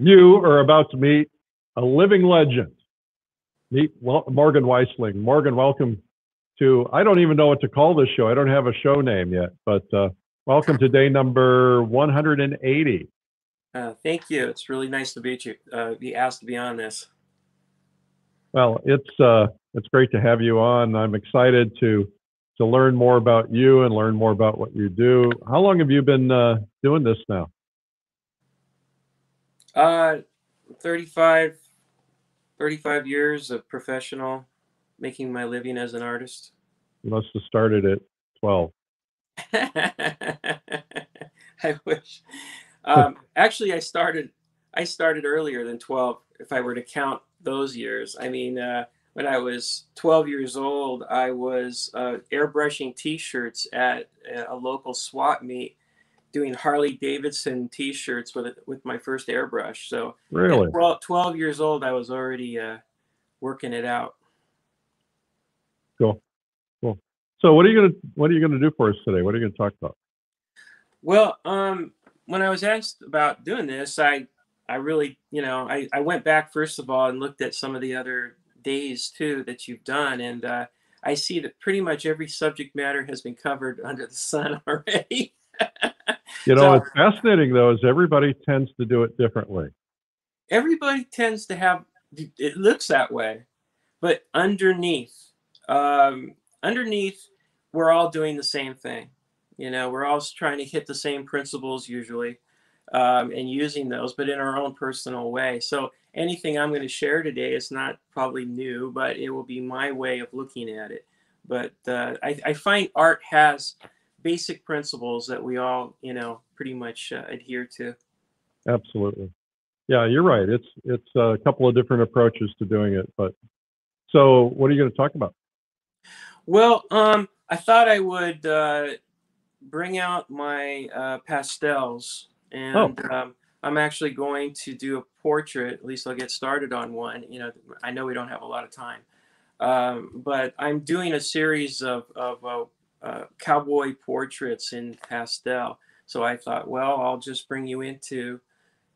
You are about to meet a living legend. Meet Morgan Weistling. Morgan, welcome to, I don't even know what to call this show. I don't have a show name yet, but uh, welcome to day number 180. Uh, thank you. It's really nice to meet you, uh, be asked to be on this. Well, it's uh, it's great to have you on. I'm excited to to learn more about you and learn more about what you do. How long have you been uh, doing this now? Uh, 35, 35 years of professional, making my living as an artist. You must have started at 12. I wish. Um, actually, I started. I started earlier than 12. If I were to count those years, I mean, uh, when I was 12 years old, I was uh, airbrushing T-shirts at a local swap meet doing Harley Davidson T-shirts with with my first airbrush. So really, 12, 12 years old, I was already uh, working it out. Cool, cool. So what are you gonna what are you gonna do for us today? What are you gonna talk about? Well, um, when I was asked about doing this, I I really you know I I went back first of all and looked at some of the other days too that you've done, and uh, I see that pretty much every subject matter has been covered under the sun already. You know, so, it's fascinating though, is everybody tends to do it differently. Everybody tends to have it looks that way, but underneath, um, underneath, we're all doing the same thing. You know, we're all trying to hit the same principles usually, um, and using those, but in our own personal way. So anything I'm going to share today is not probably new, but it will be my way of looking at it. But uh, I, I find art has basic principles that we all, you know, pretty much uh, adhere to. Absolutely. Yeah, you're right. It's it's a couple of different approaches to doing it. But so, what are you going to talk about? Well, um, I thought I would uh, bring out my uh, pastels, and oh. um, I'm actually going to do a portrait. At least I'll get started on one. You know, I know we don't have a lot of time, um, but I'm doing a series of of uh, uh, cowboy portraits in pastel. So I thought, well, I'll just bring you into,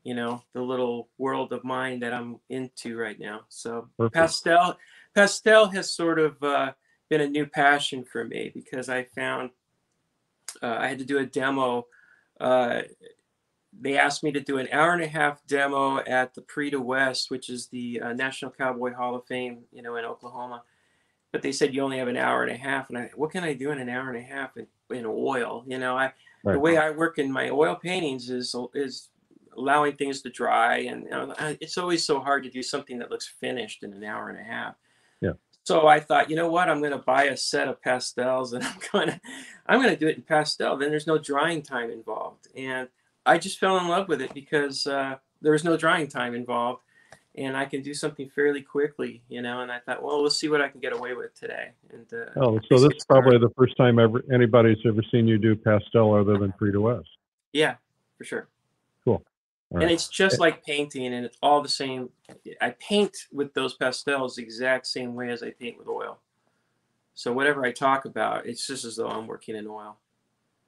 you know, the little world of mine that I'm into right now. So Perfect. pastel, pastel has sort of uh, been a new passion for me because I found uh, I had to do a demo. Uh, they asked me to do an hour and a half demo at the Prix de West, which is the uh, National Cowboy Hall of Fame, you know, in Oklahoma but they said you only have an hour and a half and I what can I do in an hour and a half in, in oil? You know I right. the way I work in my oil paintings is is allowing things to dry and you know, it's always so hard to do something that looks finished in an hour and a half. Yeah. So I thought you know what? I'm going to buy a set of pastels and I'm going to I'm going to do it in pastel then there's no drying time involved. And I just fell in love with it because uh, there was no drying time involved and I can do something fairly quickly, you know. And I thought, well, we'll see what I can get away with today. And uh, oh, so this is probably the first time ever anybody's ever seen you do pastel other than Prix de West. Yeah, for sure. Cool. and it's just like painting, and it's all the same. I paint with those pastels the exact same way as I paint with oil. So whatever I talk about, it's just as though I'm working in oil.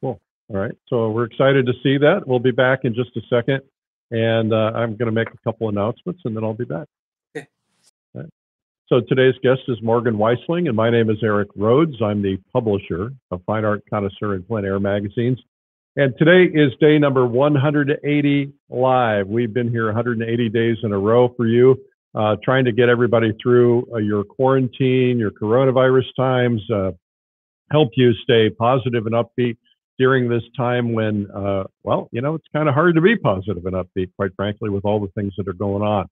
Cool. All right. So we're excited to see that. We'll be back in just a second and uh, I'm going to make a couple announcements and then I'll be back. Okay. Right. So today's guest is Morgan Weistling, and my name is Eric Rhoads. I'm the publisher of Fine Art Connoisseur and Plein Air magazines. And today is day number 180 live. We've been here 180 days in a row for you, uh, trying to get everybody through uh, your quarantine, your coronavirus times, uh, help you stay positive and upbeat during this time when, uh, well, you know, it's kind of hard to be positive and upbeat, quite frankly, with all the things that are going on.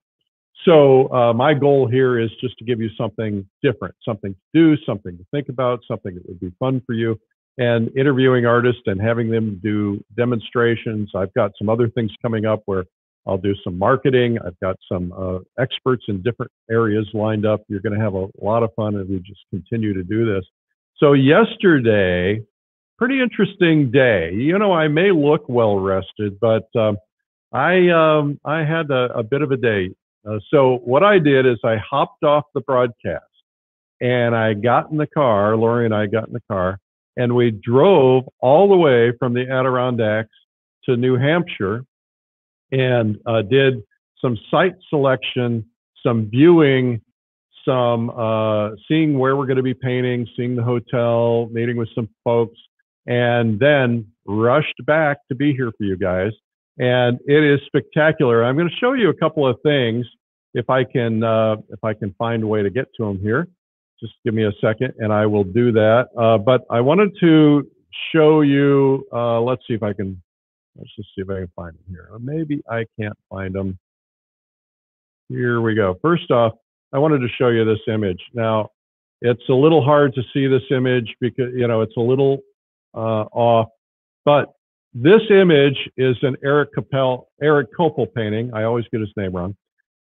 So uh, my goal here is just to give you something different, something to do, something to think about, something that would be fun for you. And interviewing artists and having them do demonstrations. I've got some other things coming up where I'll do some marketing. I've got some uh, experts in different areas lined up. You're going to have a lot of fun as we just continue to do this. So yesterday, pretty interesting day. You know, I may look well rested, but um, I um, I had a, a, bit of a day. Uh, so what I did is I hopped off the broadcast and I got in the car. Lori and I got in the car and we drove all the way from the Adirondacks to New Hampshire and uh, did some site selection, some viewing, some uh, seeing where we're going to be painting, seeing the hotel, meeting with some folks, and then rushed back to be here for you guys. And it is spectacular. I'm going to show you a couple of things if I can uh, if I can find a way to get to them here. Just give me a second, and I will do that. Uh, but I wanted to show you. Uh, let's see if I can. Let's just see if I can find them here. Maybe I can't find them. Here we go. First off, I wanted to show you this image. Now, it's a little hard to see this image because, you know, it's a little Uh, off, but this image is an Eric Capel, Eric Koeppel painting. I always get his name wrong.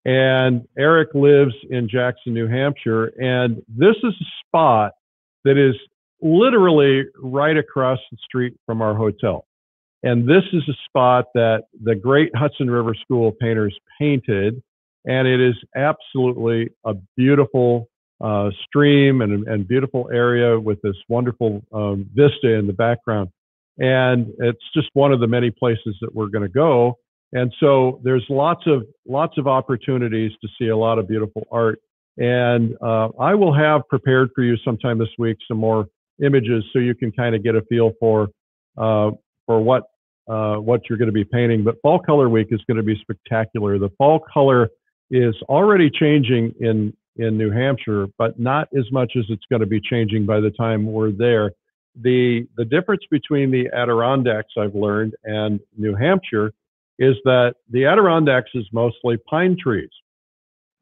And Eric lives in Jackson, New Hampshire. And this is a spot that is literally right across the street from our hotel. And this is a spot that the great Hudson River School Painters painted and it is absolutely a beautiful uh, stream and, and beautiful area with this wonderful um, vista in the background. And it's just one of the many places that we're going to go. And so there's lots of lots of opportunities to see a lot of beautiful art. And uh, I will have prepared for you sometime this week some more images so you can kind of get a feel for uh, for what uh, what you're going to be painting. But Fall Color Week is going to be spectacular. The fall color is already changing in in New Hampshire, but not as much as it's going to be changing by the time we're there. The the difference between the Adirondacks I've learned and New Hampshire is that the Adirondacks is mostly pine trees.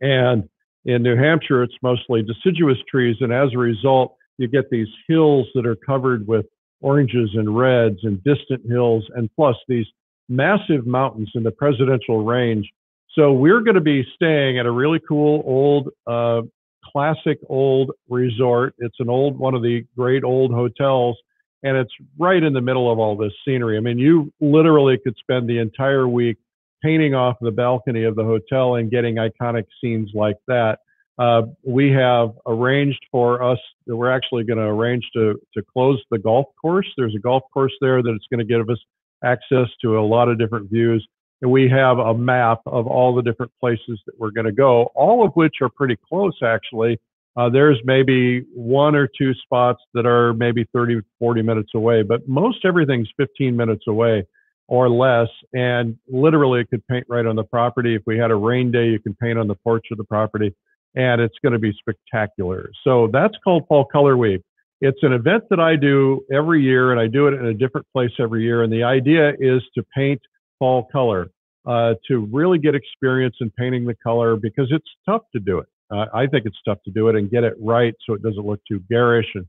And in New Hampshire it's mostly deciduous trees and as a result you get these hills that are covered with oranges and reds and distant hills and plus these massive mountains in the presidential range so we're going to be staying at a really cool old, uh, classic old resort. It's an old, one of the great old hotels, and it's right in the middle of all this scenery. I mean, you literally could spend the entire week painting off the balcony of the hotel and getting iconic scenes like that. Uh, we have arranged for us we're actually going to arrange to to close the golf course. There's a golf course there that it's going to give us access to a lot of different views and we have a map of all the different places that we're going to go, all of which are pretty close actually. Uh, there's maybe one or two spots that are maybe 30, 40 minutes away, but most everything's 15 minutes away or less. And literally, it could paint right on the property. If we had a rain day, you can paint on the porch of the property, and it's going to be spectacular. So that's called Fall Color Week. It's an event that I do every year, and I do it in a different place every year. And the idea is to paint fall color uh, to really get experience in painting the color because it's tough to do it. Uh, I think it's tough to do it and get it right so it doesn't look too garish and,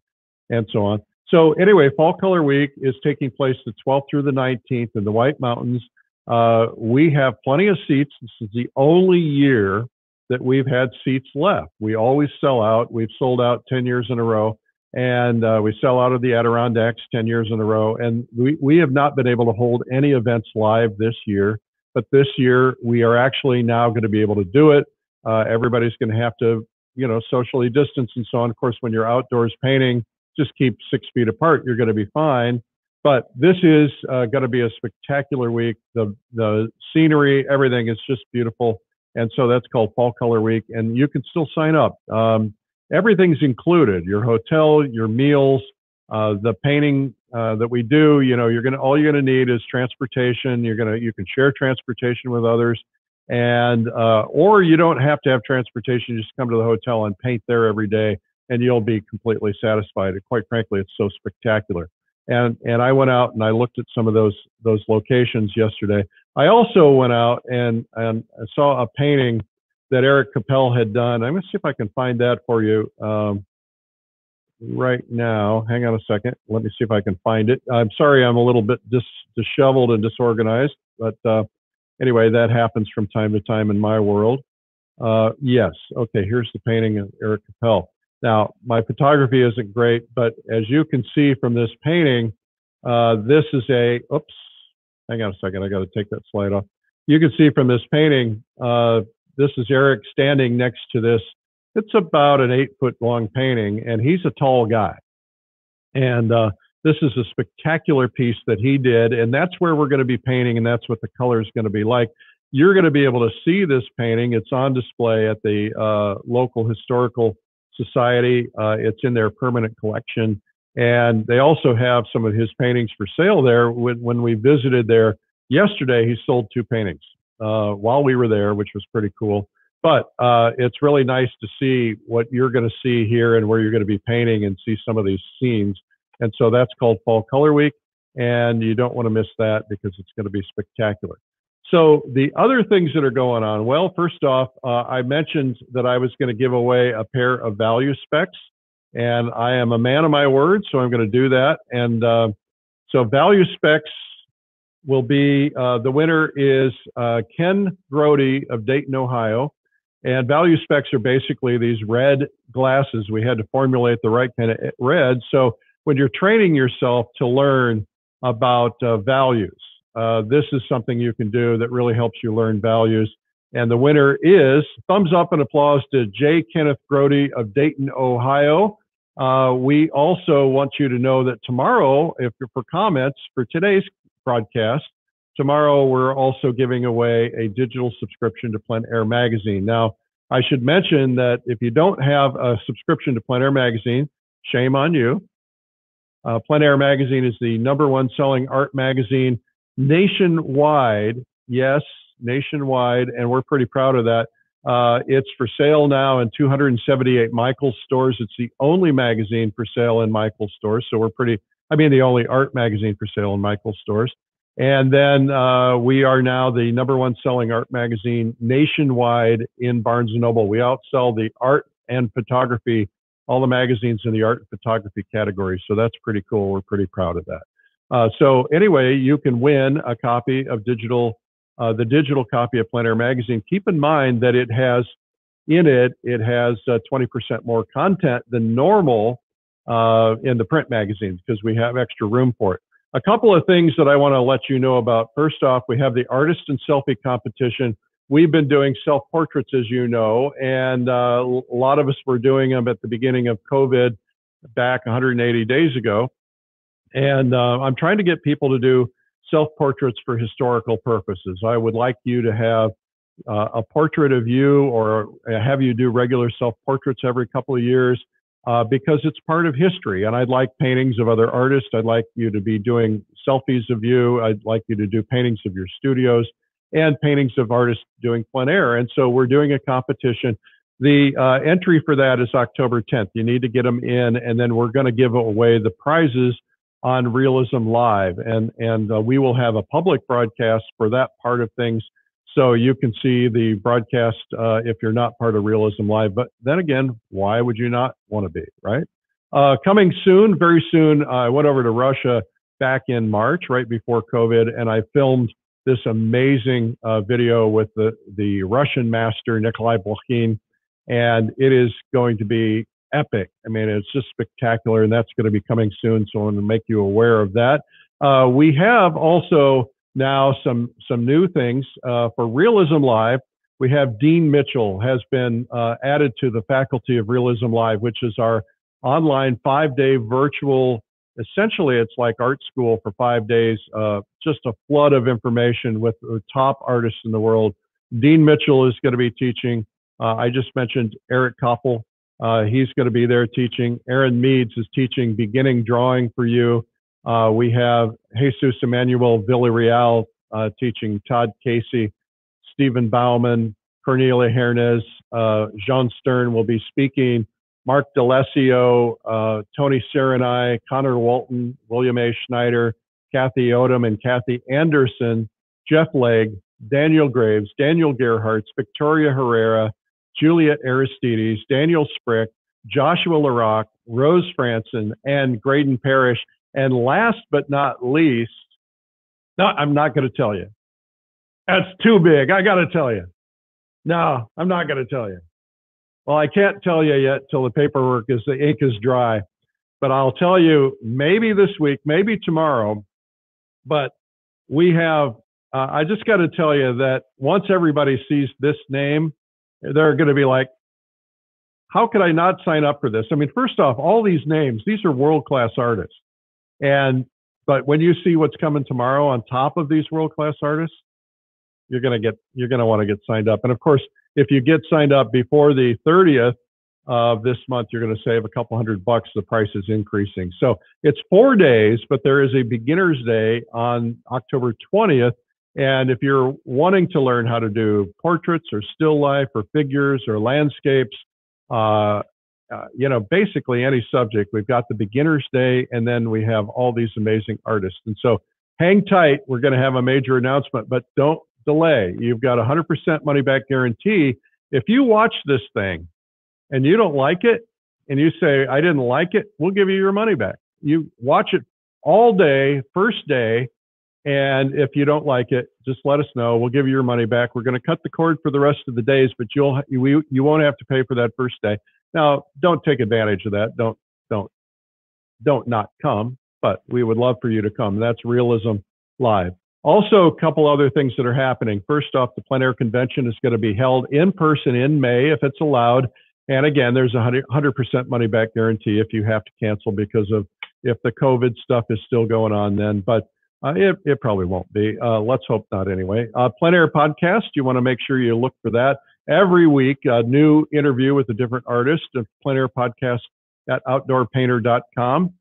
and so on. So anyway, Fall Color Week is taking place the 12th through the 19th in the White Mountains. Uh, we have plenty of seats. This is the only year that we've had seats left. We always sell out. We've sold out 10 years in a row and uh, we sell out of the Adirondacks 10 years in a row. And we, we have not been able to hold any events live this year, but this year we are actually now going to be able to do it. Uh, everybody's going to have to, you know, socially distance and so on. Of course, when you're outdoors painting, just keep six feet apart. You're going to be fine. But this is uh, going to be a spectacular week. The the scenery, everything is just beautiful, and so that's called Fall Color Week. And you can still sign up. Um, everything's included your hotel your meals uh, the painting uh, that we do you know you're gonna all you're gonna need is transportation you're gonna you can share transportation with others and uh, or you don't have to have transportation you just come to the hotel and paint there every day and you'll be completely satisfied and quite frankly it's so spectacular and and I went out and I looked at some of those those locations yesterday. I also went out and and saw a painting that Eric Capel had done. I'm going to see if I can find that for you um, right now. Hang on a second. Let me see if I can find it. I'm sorry, I'm a little bit dis- disheveled and disorganized, but uh, anyway, that happens from time to time in my world. Uh, yes. Okay. Here's the painting of Eric Capel. Now, my photography isn't great, but as you can see from this painting, uh, this is a. Oops. Hang on a second. I got to take that slide off. You can see from this painting, uh, this is Eric standing next to this. It's about an eight foot long painting, and he's a tall guy. And uh, this is a spectacular piece that he did, and that's where we're going to be painting, and that's what the color is going to be like. you're going to be able to see this painting. It's on display at the uh, local historical society. Uh, it's in their permanent collection, and they also have some of his paintings for sale there. When, when we visited there yesterday, he sold two paintings uh, while we were there, which was pretty cool. But uh, it's really nice to see what you're going to see here and where you're going to be painting and see some of these scenes. And so that's called Fall Color Week, and you don't want to miss that because it's going to be spectacular. So the other things that are going on, well, first off, uh, I mentioned that I was going to give away a pair of value specs, and I am a man of my word, so I'm going to do that. And uh, so value specs will be uh, the winner is uh, Ken Grody of Dayton, Ohio. And value specs are basically these red glasses. We had to formulate the right kind of red. So when you're training yourself to learn about uh, values, uh, this is something you can do that really helps you learn values. And the winner is thumbs up and applause to J. Kenneth Grody of Dayton, Ohio. Uh, we also want you to know that tomorrow, if you're for comments for today's broadcast, tomorrow we're also giving away a digital subscription to Plein Air Magazine. Now, I should mention that if you don't have a subscription to Plein Air Magazine, shame on you. Uh, Plein Air Magazine is the number one selling art magazine nationwide. Yes, nationwide, and we're pretty proud of that. Uh, it's for sale now in 278 Michaels stores. It's the only magazine for sale in Michaels stores. So we're pretty, I mean, the only art magazine for sale in Michaels stores. And then uh, we are now the number one selling art magazine nationwide in Barnes and Noble. We outsell the art and photography, all the magazines in the art and photography category. So that's pretty cool. We're pretty proud of that. Uh, so anyway, you can win a copy of digital, uh, the digital copy of Plein Magazine. Keep in mind that it has in it, it has 20% uh, more content than normal uh, in the print magazines because we have extra room for it. A couple of things that I want to let you know about. First off, we have the artist and selfie competition. We've been doing self portraits, as you know, and uh, a lot of us were doing them at the beginning of COVID back 180 days ago. And uh, I'm trying to get people to do self portraits for historical purposes. I would like you to have uh, a portrait of you or have you do regular self portraits every couple of years uh, because it's part of history. And I'd like paintings of other artists. I'd like you to be doing selfies of you. I'd like you to do paintings of your studios and paintings of artists doing plein air. And so we're doing a competition. The uh, entry for that is October 10th. You need to get them in, and then we're going to give away the prizes on Realism Live, and and uh, we will have a public broadcast for that part of things, so you can see the broadcast uh, if you're not part of Realism Live. But then again, why would you not want to be, right? Uh, coming soon, very soon, I went over to Russia back in March, right before COVID, and I filmed this amazing uh, video with the the Russian master Nikolai Blokhin, and it is going to be epic. I mean, it's just spectacular, and that's going to be coming soon. So I want to make you aware of that. Uh, we have also now some some new things uh, for Realism Live. We have Dean Mitchell has been uh, added to the faculty of Realism Live, which is our online five-day virtual. Essentially, it's like art school for five days. Uh, just a flood of information with the top artists in the world. Dean Mitchell is going to be teaching. Uh, I just mentioned Eric Koeppel uh, he's going to be there teaching. Aaron Meads is teaching beginning drawing for you. Uh, we have Jesus Emmanuel Villarreal uh, teaching Todd Casey, Stephen Bauman, Cornelia Hernes, uh, Jean Stern will be speaking. Mark D'Alessio, uh, Tony Curanaj, Connor Walton, William A. Schneider, Kathy Odom, and Kathy Anderson, Jeff Legg, Daniel Graves, Daniel Gerhartz, Victoria Herrera, Juliette Aristides, Daniel Sprick, Joshua LaRock, Rose Frantzen, and Graydon Parrish. And last but not least, no, I'm not going to tell you. That's too big. I got to tell you. No, I'm not going to tell you. Well, I can't tell you yet till the paperwork is the ink is dry. But I'll tell you maybe this week, maybe tomorrow. But we have. Uh, I just got to tell you that once everybody sees this name, they're going to be like, how could I not sign up for this? I mean, first off, all these names, these are world class artists. And, but when you see what's coming tomorrow on top of these world class artists, you're going to get you're going to want to get signed up. And of course, if you get signed up before the 30th of this month, you're going to save a couple hundred bucks. The price is increasing. So it's four days, but there is a beginner's day on October 20th. And if you're wanting to learn how to do portraits or still life or figures or landscapes, uh, uh, you know, basically any subject, we've got the beginner's day and then we have all these amazing artists. And so hang tight. We're going to have a major announcement, but don't delay. You've got a 100% money back guarantee. If you watch this thing and you don't like it and you say, I didn't like it, we'll give you your money back. You watch it all day, first day. And if you don't like it, just let us know. We'll give you your money back. We're going to cut the cord for the rest of the days, but you'll you, you won't have to pay for that first day. Now, don't take advantage of that. Don't don't don't not come. But we would love for you to come. That's Realism Live. Also, a couple other things that are happening. First off, the plein air convention is going to be held in person in May if it's allowed. And again, there's a 100% money back guarantee if you have to cancel because of if the COVID stuff is still going on then. But uh, it, it probably won't be. Uh, let's hope not anyway. Uh, plein air podcast, you want to make sure you look for that. Every week, a new interview with a different artist, a plein air podcast at outdoorpainter.com.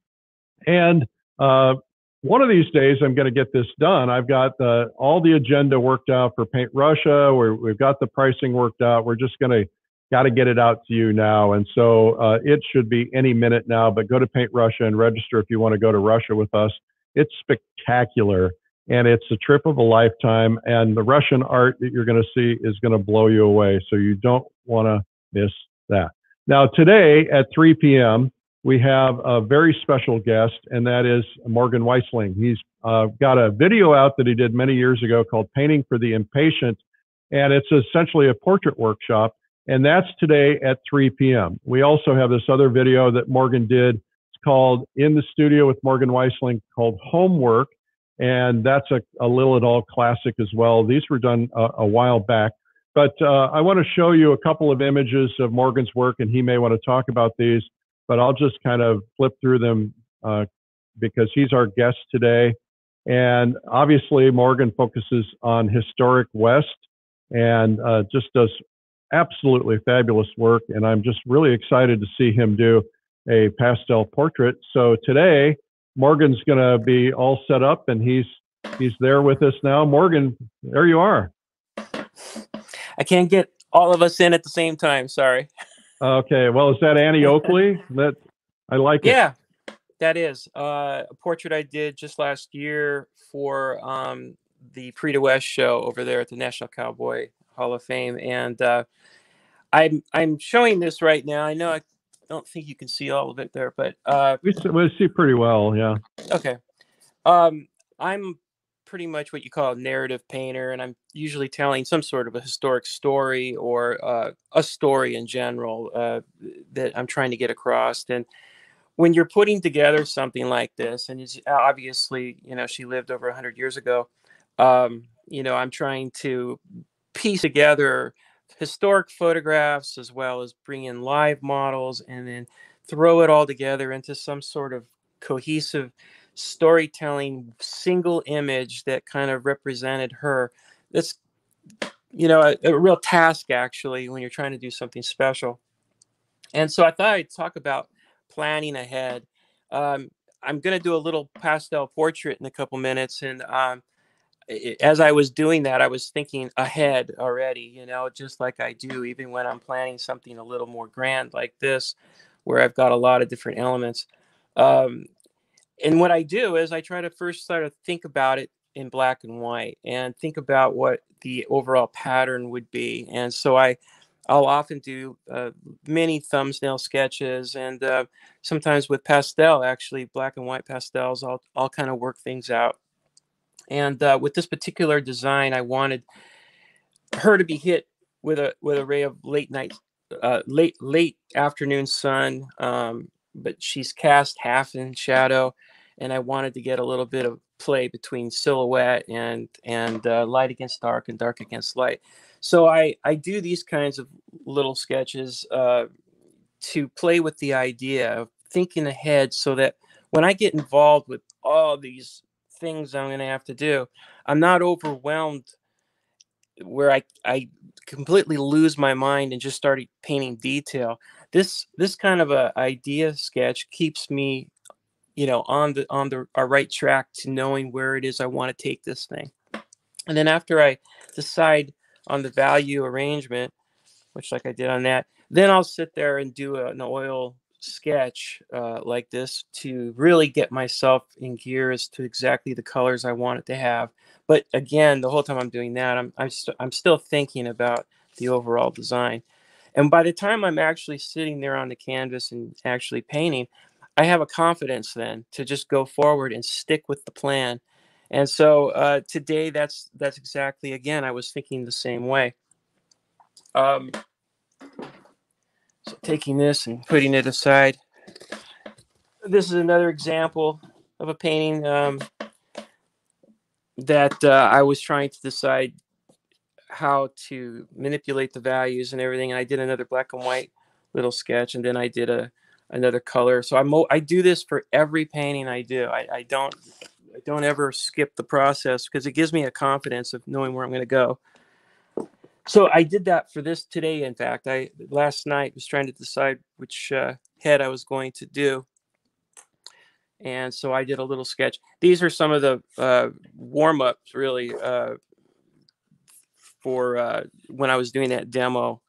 And uh, one of these days, I'm going to get this done. I've got all the agenda worked out for Paint Russia. we we've got the pricing worked out. We're just going to got to get it out to you now. And so uh, it should be any minute now. But go to Paint Russia and register if you want to go to Russia with us. It's spectacular and it's a trip of a lifetime. And the Russian art that you're going to see is going to blow you away. So you don't want to miss that. Now, today at 3 p.m., we have a very special guest, and that is Morgan Weistling. He's uh, got a video out that he did many years ago called Painting for the Impatient, and it's essentially a portrait workshop. And that's today at 3 p.m. We also have this other video that Morgan did. It's called In the Studio with Morgan Weistling called Homework. And that's a, a Liliedahl classic as well. These were done a, a while back. But uh, I want to show you a couple of images of Morgan's work, and he may want to talk about these but I'll just kind of flip through them uh, because he's our guest today. And obviously, Morgan focuses on historic West and uh, just does absolutely fabulous work. And I'm just really excited to see him do a pastel portrait. So today, Morgan's going to be all set up, and he's he's there with us now. Morgan, there you are. I can't get all of us in at the same time. Sorry. Okay. Well, is that Annie Oakley? That I like it. Yeah, that is uh, a portrait I did just last year for um, the de West show over there at the National Cowboy Hall of Fame, and uh, I'm I'm showing this right now. I know I don't think you can see all of it there, but uh, we see, we see pretty well. Yeah. Okay. Um, I'm pretty much what you call a narrative painter, and I'm usually telling some sort of a historic story or uh, a story in general uh, that I'm trying to get across. And when you're putting together something like this, and it's obviously, you know, she lived over 100 years ago, um, you know, I'm trying to piece together historic photographs as well as bring in live models and then throw it all together into some sort of cohesive storytelling single image that kind of represented her. That's you know a, a, real task actually when you're trying to do something special. And so I thought I'd talk about planning ahead. Um, I'm going to do a little pastel portrait in a couple minutes, and um, as I was doing that, I was thinking ahead already. You know, just like I do, even when I'm planning something a little more grand like this, where I've got a lot of different elements. Um, and what I do is I try to first sort of think about it in black and white and think about what the overall pattern would be. And so I, I'll often do uh, many thumbnail sketches and uh, sometimes with pastel, actually black and white pastels, I'll, I'll kind of work things out. And uh, with this particular design, I wanted her to be hit with a with a ray of late night, uh, late late afternoon sun, um, but she's cast half in shadow, and I wanted to get a little bit of play between silhouette and and uh, light against dark and dark against light. So I I do these kinds of little sketches uh, to play with the idea of thinking ahead, so that when I get involved with all these things I'm going to have to do, I'm not overwhelmed where I I completely lose my mind and just started painting detail. This this kind of a idea sketch keeps me, you know, on the on the our right track to knowing where it is I want to take this thing. And then after I decide on the value arrangement, which like I did on that, then I'll sit there and do an oil sketch uh, like this to really get myself in gear as to exactly the colors I want it to have. But again, the whole time I'm doing that, I'm I'm, st- I'm still thinking about the overall design. And by the time I'm actually sitting there on the canvas and actually painting, I have a confidence then to just go forward and stick with the plan. And so uh, today, that's that's exactly again. I was thinking the same way. Um, so taking this and putting it aside. This is another example of a painting um, that uh, I was trying to decide how to manipulate the values and everything. And I did another black and white little sketch, and then I did a another color. So I'm I do this for every painting I do. I, I don't I don't ever skip the process because it gives me a confidence of knowing where I'm going to go. So I did that for this today. In fact, I last night was trying to decide which uh, head I was going to do, and so I did a little sketch. These are some of the uh, warm ups, really, uh, for uh, when I was doing that demo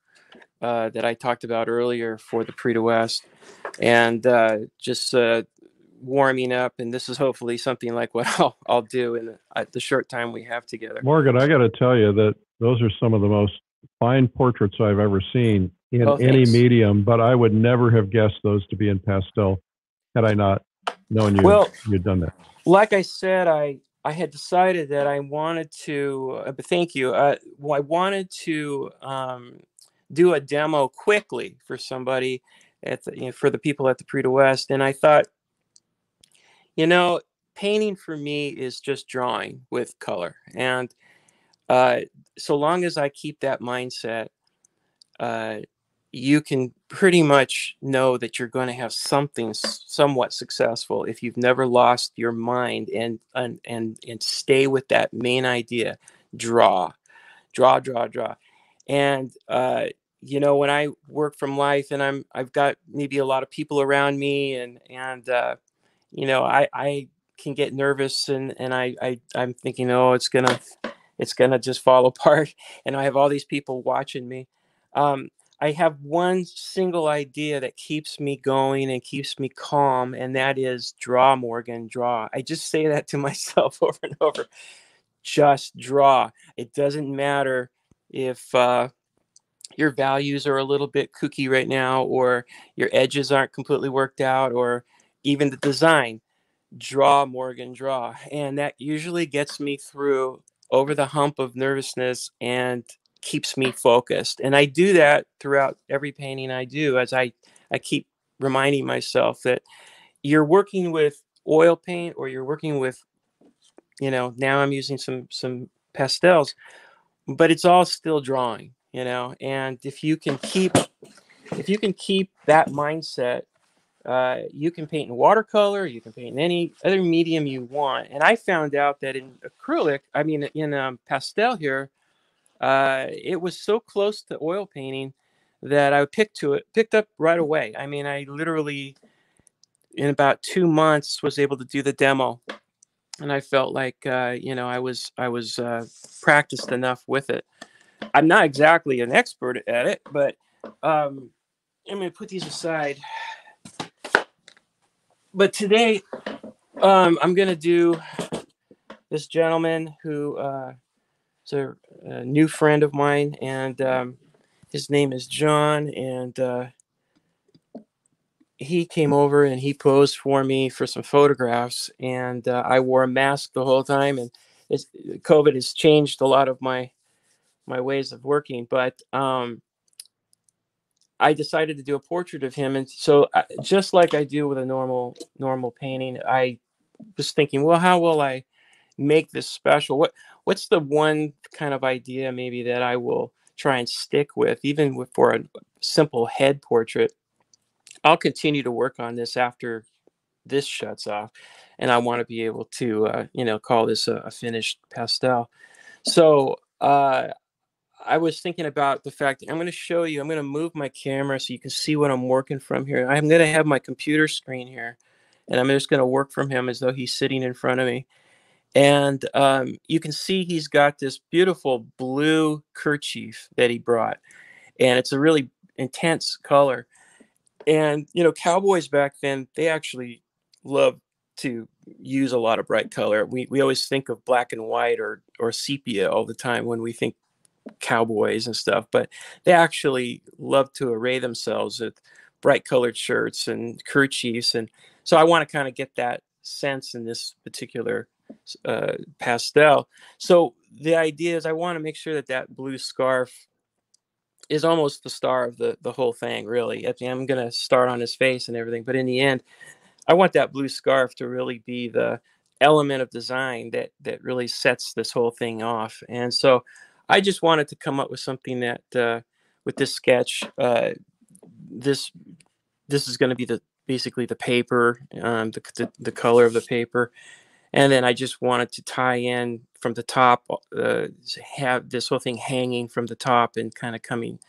uh, that I talked about earlier for the Prix west, and uh, just warming up. And this is hopefully something like what I'll, I'll do in the, the short time we have together. Morgan, I got to tell you that those are some of the most fine portraits I've ever seen in Oh, any medium, but I would never have guessed those to be in pastel had I not known you Well, you'd done that. like I said, I I had decided that I wanted to. Uh, thank you. Uh, well, I wanted to um, do a demo quickly for somebody at the, you know, for the people at the Prix West, and I thought, you know, painting for me is just drawing with color, and uh, so long as I keep that mindset, uh, you can pretty much know that you're going to have something somewhat successful if you've never lost your mind and and and, and stay with that main idea draw draw draw draw. And uh you know when i work from life and i'm i've got maybe a lot of people around me and and uh you know i i can get nervous and and i, I i'm thinking oh it's gonna it's gonna just fall apart and i have all these people watching me um I have one single idea that keeps me going and keeps me calm, and that is draw, Morgan, draw. I just say that to myself over and over. Just draw. It doesn't matter if uh, your values are a little bit kooky right now, or your edges aren't completely worked out, or even the design. Draw, Morgan, draw. And that usually gets me through over the hump of nervousness and keeps me focused and i do that throughout every painting i do as i i keep reminding myself that you're working with oil paint or you're working with you know now i'm using some some pastels but it's all still drawing you know and if you can keep if you can keep that mindset uh, you can paint in watercolor you can paint in any other medium you want and i found out that in acrylic i mean in um, pastel here uh, it was so close to oil painting that I picked to it, picked up right away. I mean, I literally in about two months was able to do the demo, and I felt like uh, you know I was I was uh, practiced enough with it. I'm not exactly an expert at it, but um, I'm gonna put these aside. But today, um, I'm gonna do this gentleman who. Uh, it's a, a new friend of mine, and um, his name is John. And uh, he came over and he posed for me for some photographs. And uh, I wore a mask the whole time. And COVID has changed a lot of my my ways of working, but um, I decided to do a portrait of him. And so, uh, just like I do with a normal normal painting, I was thinking, well, how will I make this special? What what's the one kind of idea maybe that I will try and stick with, even with, for a simple head portrait? I'll continue to work on this after this shuts off, and I want to be able to, uh, you know, call this a, a finished pastel. So uh, I was thinking about the fact that I'm going to show you, I'm going to move my camera so you can see what I'm working from here. I'm going to have my computer screen here and I'm just going to work from him as though he's sitting in front of me. And um, you can see he's got this beautiful blue kerchief that he brought. And it's a really intense color. And, you know, cowboys back then, they actually loved to use a lot of bright color. We, we always think of black and white or, or sepia all the time when we think cowboys and stuff, but they actually love to array themselves with bright colored shirts and kerchiefs. And so I want to kind of get that sense in this particular uh, pastel. So the idea is I want to make sure that that blue scarf is almost the star of the the whole thing. Really, I'm going to start on his face and everything, but in the end, I want that blue scarf to really be the element of design that that really sets this whole thing off. And so I just wanted to come up with something that uh, with this sketch, uh, this this is going to be the basically the paper, um, the, the, the color of the paper, and then I just wanted to tie in from the top, uh, have this whole thing hanging from the top and kind of coming,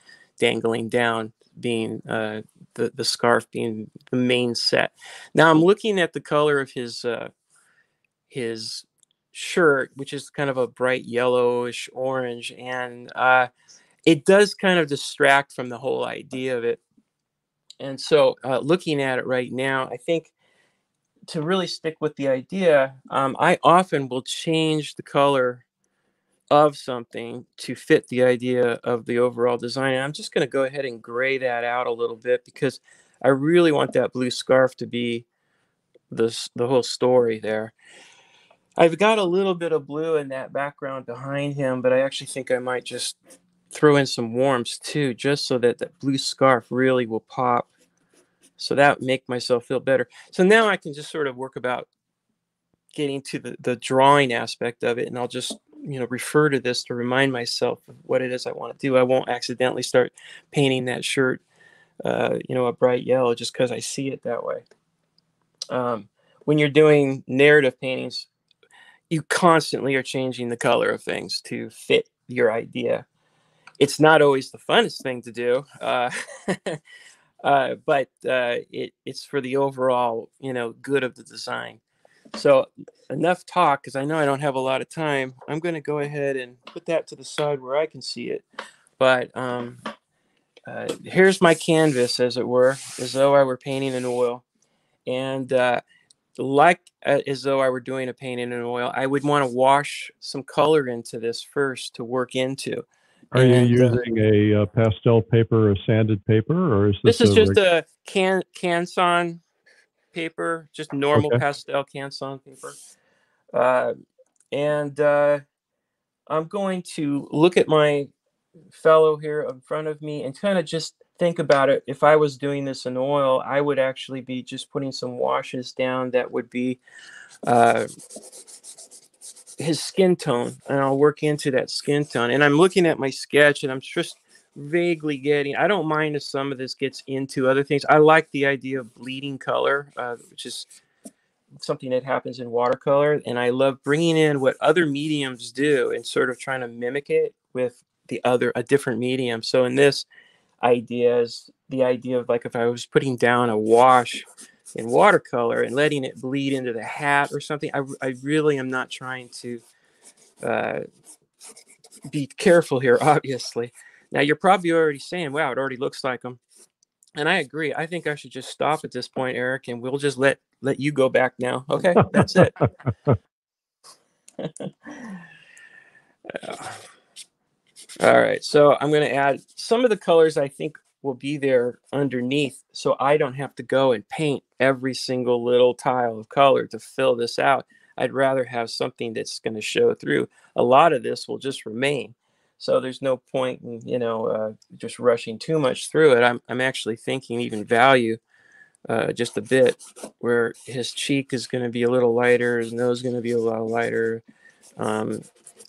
dangling down, being uh, the the scarf being the main set. Now I'm looking at the color of his uh, his shirt, which is kind of a bright yellowish orange, and uh, it does kind of distract from the whole idea of it. And so, uh, looking at it right now, I think to really stick with the idea, um, I often will change the color of something to fit the idea of the overall design. And I'm just going to go ahead and gray that out a little bit because I really want that blue scarf to be the, the whole story there. I've got a little bit of blue in that background behind him, but I actually think I might just throw in some warms too, just so that that blue scarf really will pop. So that make myself feel better. So now I can just sort of work about getting to the, the drawing aspect of it. And I'll just, you know, refer to this to remind myself of what it is I want to do. I won't accidentally start painting that shirt, uh, you know, a bright yellow just because I see it that way. Um, when you're doing narrative paintings, you constantly are changing the color of things to fit your idea. It's not always the funnest thing to do, uh, uh, but uh, it, it's for the overall, you know, good of the design. So enough talk, because I know I don't have a lot of time. I'm going to go ahead and put that to the side where I can see it. But um, uh, here's my canvas, as it were, as though I were painting in oil. And uh, like uh, as though I were doing a painting in oil, I would want to wash some color into this first to work into. Are and, you uh, using uh, a uh, pastel paper or sanded paper, or is this? This is a just a can Canson paper, just normal okay. pastel Canson paper, uh, and uh, I'm going to look at my fellow here in front of me and kind of just think about it, if I was doing this in oil, I would actually be just putting some washes down that would be uh, his skin tone, and I'll work into that skin tone. And I'm looking at my sketch, and I'm just vaguely getting. I don't mind if some of this gets into other things. I like the idea of bleeding color, uh, which is something that happens in watercolor, and I love bringing in what other mediums do and sort of trying to mimic it with the other a different medium. So in this ideas the idea of like if i was putting down a wash in watercolor and letting it bleed into the hat or something i, I really am not trying to uh, be careful here obviously. Now you're probably already saying wow it already looks like them and i agree. I think i should just stop at this point eric and we'll just let let you go back now. Okay? That's it All right, so I'm going to add some of the colors I think will be there underneath so I don't have to go and paint every single little tile of color to fill this out. I'd rather have something that's going to show through. A lot of this will just remain. So there's no point in, you know, uh, just rushing too much through it. I'm, I'm actually thinking even value uh, just a bit where his cheek is going to be a little lighter, his nose is going to be a lot lighter. Um,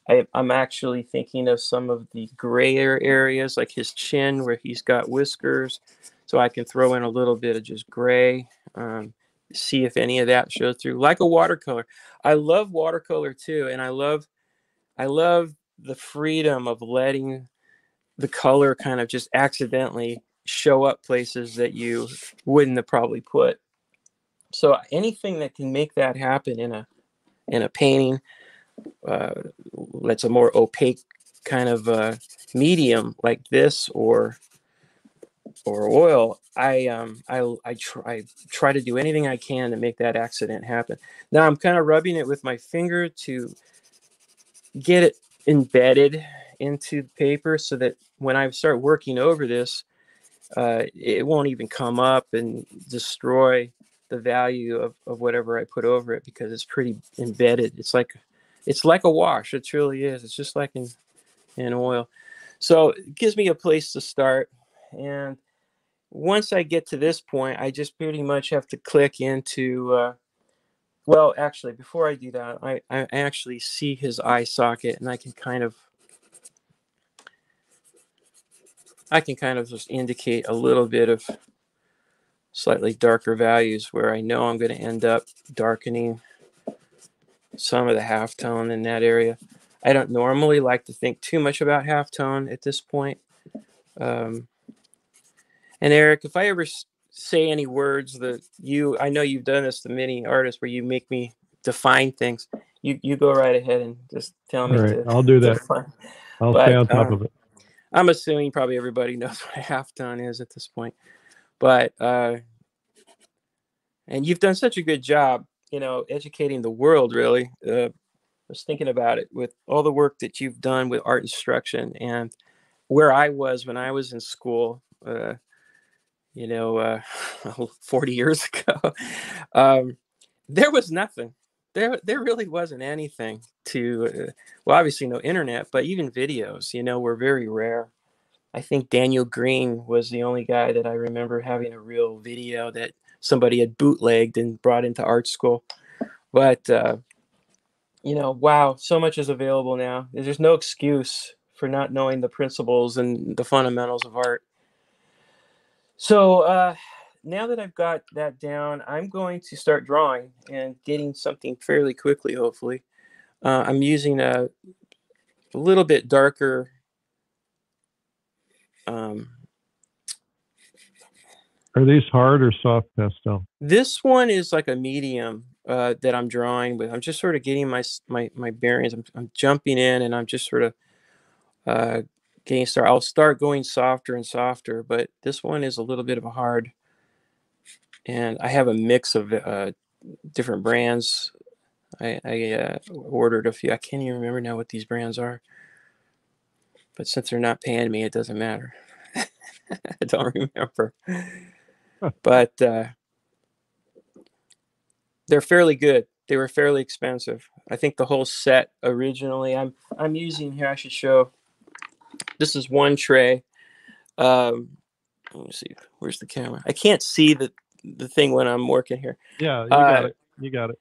I, am actually thinking of some of the grayer areas, like his chin, where he's got whiskers. So I can throw in a little bit of just gray, um, see if any of that shows through, like a watercolor. I love watercolor too, and I love, I love the freedom of letting the color kind of just accidentally show up places that you wouldn't have probably put. So anything that can make that happen in a in a painting uh, that's a more opaque kind of uh, medium like this or or oil, I um I I try I try to do anything I can to make that accident happen. Now I'm kind of rubbing it with my finger to get it embedded into the paper so that when I start working over this, uh, it won't even come up and destroy the value of, of whatever I put over it because it's pretty embedded. It's like it's like a wash. It truly is. It's just like in in oil. So it gives me a place to start. And once I get to this point, I just pretty much have to click into uh, well, actually, before I do that, I, I actually see his eye socket and I can kind of I can kind of just indicate a little bit of slightly darker values where I know I'm going to end up darkening some of the halftone in that area. I don't normally like to think too much about halftone at this point. Um, and Eric, if I ever say any words that you, I know you've done this to many artists where you make me define things. You you go right ahead and just tell me. All right, to, I'll do that. Define. I'll but, stay on top um, of it. I'm assuming probably everybody knows what a halftone is at this point, but uh, and you've done such a good job, you know, educating the world. Really, uh, I was thinking about it with all the work that you've done with art instruction and where I was when I was in school. Uh, you know, uh, 40 years ago, um, there was nothing there there really wasn't anything to uh, well obviously no internet but even videos you know were very rare i think daniel greene was the only guy that i remember having a real video that somebody had bootlegged and brought into art school but uh, you know wow so much is available now there's no excuse for not knowing the principles and the fundamentals of art so uh, now that I've got that down, I'm going to start drawing and getting something fairly quickly, hopefully. Uh, I'm using a, a, little bit darker. Um, Are these hard or soft pastel? This one is like a medium uh, that I'm drawing with. I'm just sort of getting my my, my bearings. I'm, I'm jumping in and I'm just sort of uh, getting started. I'll start going softer and softer, but this one is a little bit of a hard and I have a mix of uh, different brands. I, I uh, ordered a few. I can't even remember now what these brands are. But since they're not paying me, it doesn't matter. I don't remember. But uh, they're fairly good. They were fairly expensive. I think the whole set originally. I'm I'm using here. I should show. This is one tray. Um, let me see. Where's the camera? I can't see the the thing when I'm working here. Yeah, you got uh, it. You got it.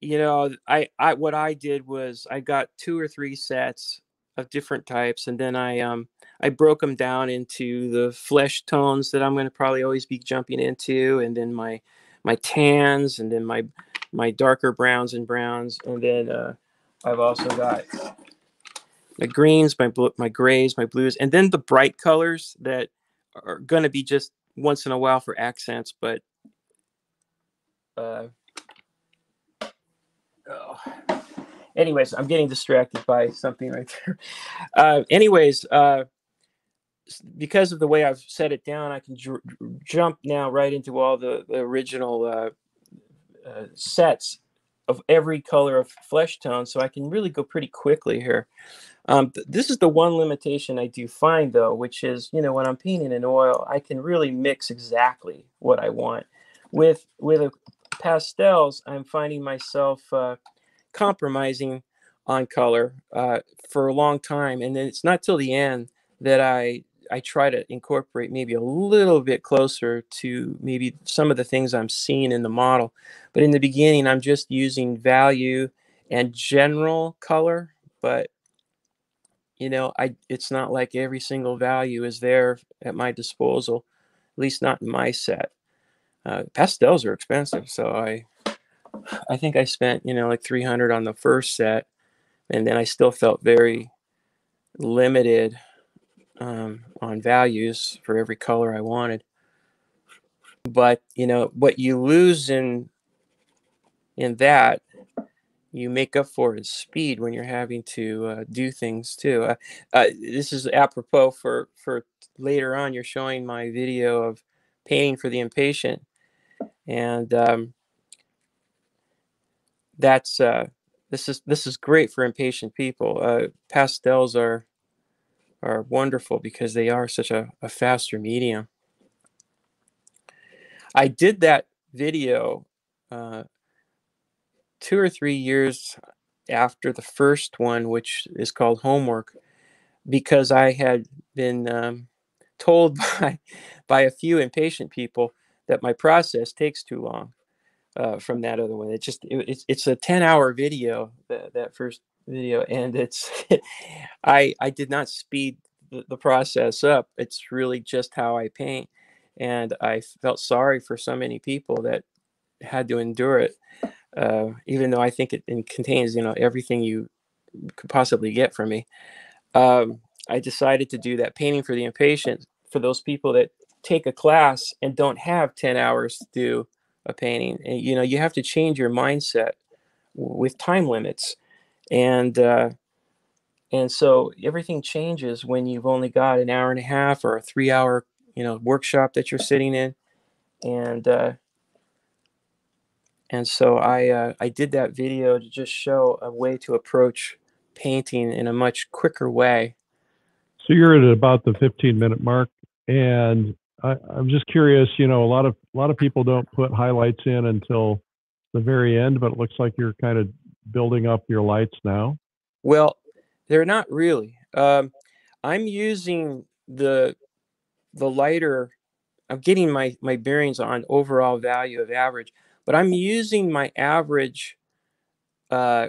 You know, I I what I did was I got two or three sets of different types, and then I um I broke them down into the flesh tones that I'm going to probably always be jumping into, and then my my tans, and then my my darker browns and browns, and then uh, I've also got my greens, my blue, my grays, my blues, and then the bright colors that are going to be just once in a while for accents, but uh, oh. Anyways, I'm getting distracted by something right there. Uh, anyways, uh, because of the way I've set it down, I can jump now right into all the, the original uh, uh, sets of every color of flesh tone, so I can really go pretty quickly here. Um, th- this is the one limitation I do find, though, which is you know when I'm painting in oil, I can really mix exactly what I want. With with a pastels, I'm finding myself uh, compromising on color uh, for a long time, and then it's not till the end that I I try to incorporate maybe a little bit closer to maybe some of the things I'm seeing in the model. But in the beginning, I'm just using value and general color, but you know, I it's not like every single value is there at my disposal, at least not in my set uh, pastels are expensive. So I, I think I spent, you know, like 300 on the first set and then I still felt very limited um, on values for every color I wanted. But you know what you lose in in that you make up for in speed when you're having to uh, do things too. Uh, uh, this is apropos for for later on. You're showing my video of painting for the impatient, and um, that's uh, this is this is great for impatient people. Uh, pastels are are wonderful because they are such a, a faster medium. I did that video uh, two or three years after the first one, which is called Homework, because I had been um, told by by a few impatient people that my process takes too long uh, from that other one. It just it, it's it's a ten hour video that that first video, and it's I I did not speed the, the process up. It's really just how I paint, and I felt sorry for so many people that had to endure it. Uh, even though I think it, it, contains, you know, everything you could possibly get from me. Um, I decided to do that painting for the impatient for those people that take a class and don't have 10 hours to do a painting. And, you know, you have to change your mindset with time limits. And, uh, and so everything changes when you've only got an hour and a half or a three hour, you know, workshop that you're sitting in. And, uh, and so I uh, I did that video to just show a way to approach painting in a much quicker way. So you're at about the 15 minute mark, and I, I'm just curious. You know, a lot of a lot of people don't put highlights in until the very end, but it looks like you're kind of building up your lights now. Well, they're not really. Um, I'm using the the lighter. I'm getting my my bearings on overall value of average but I'm using my average uh,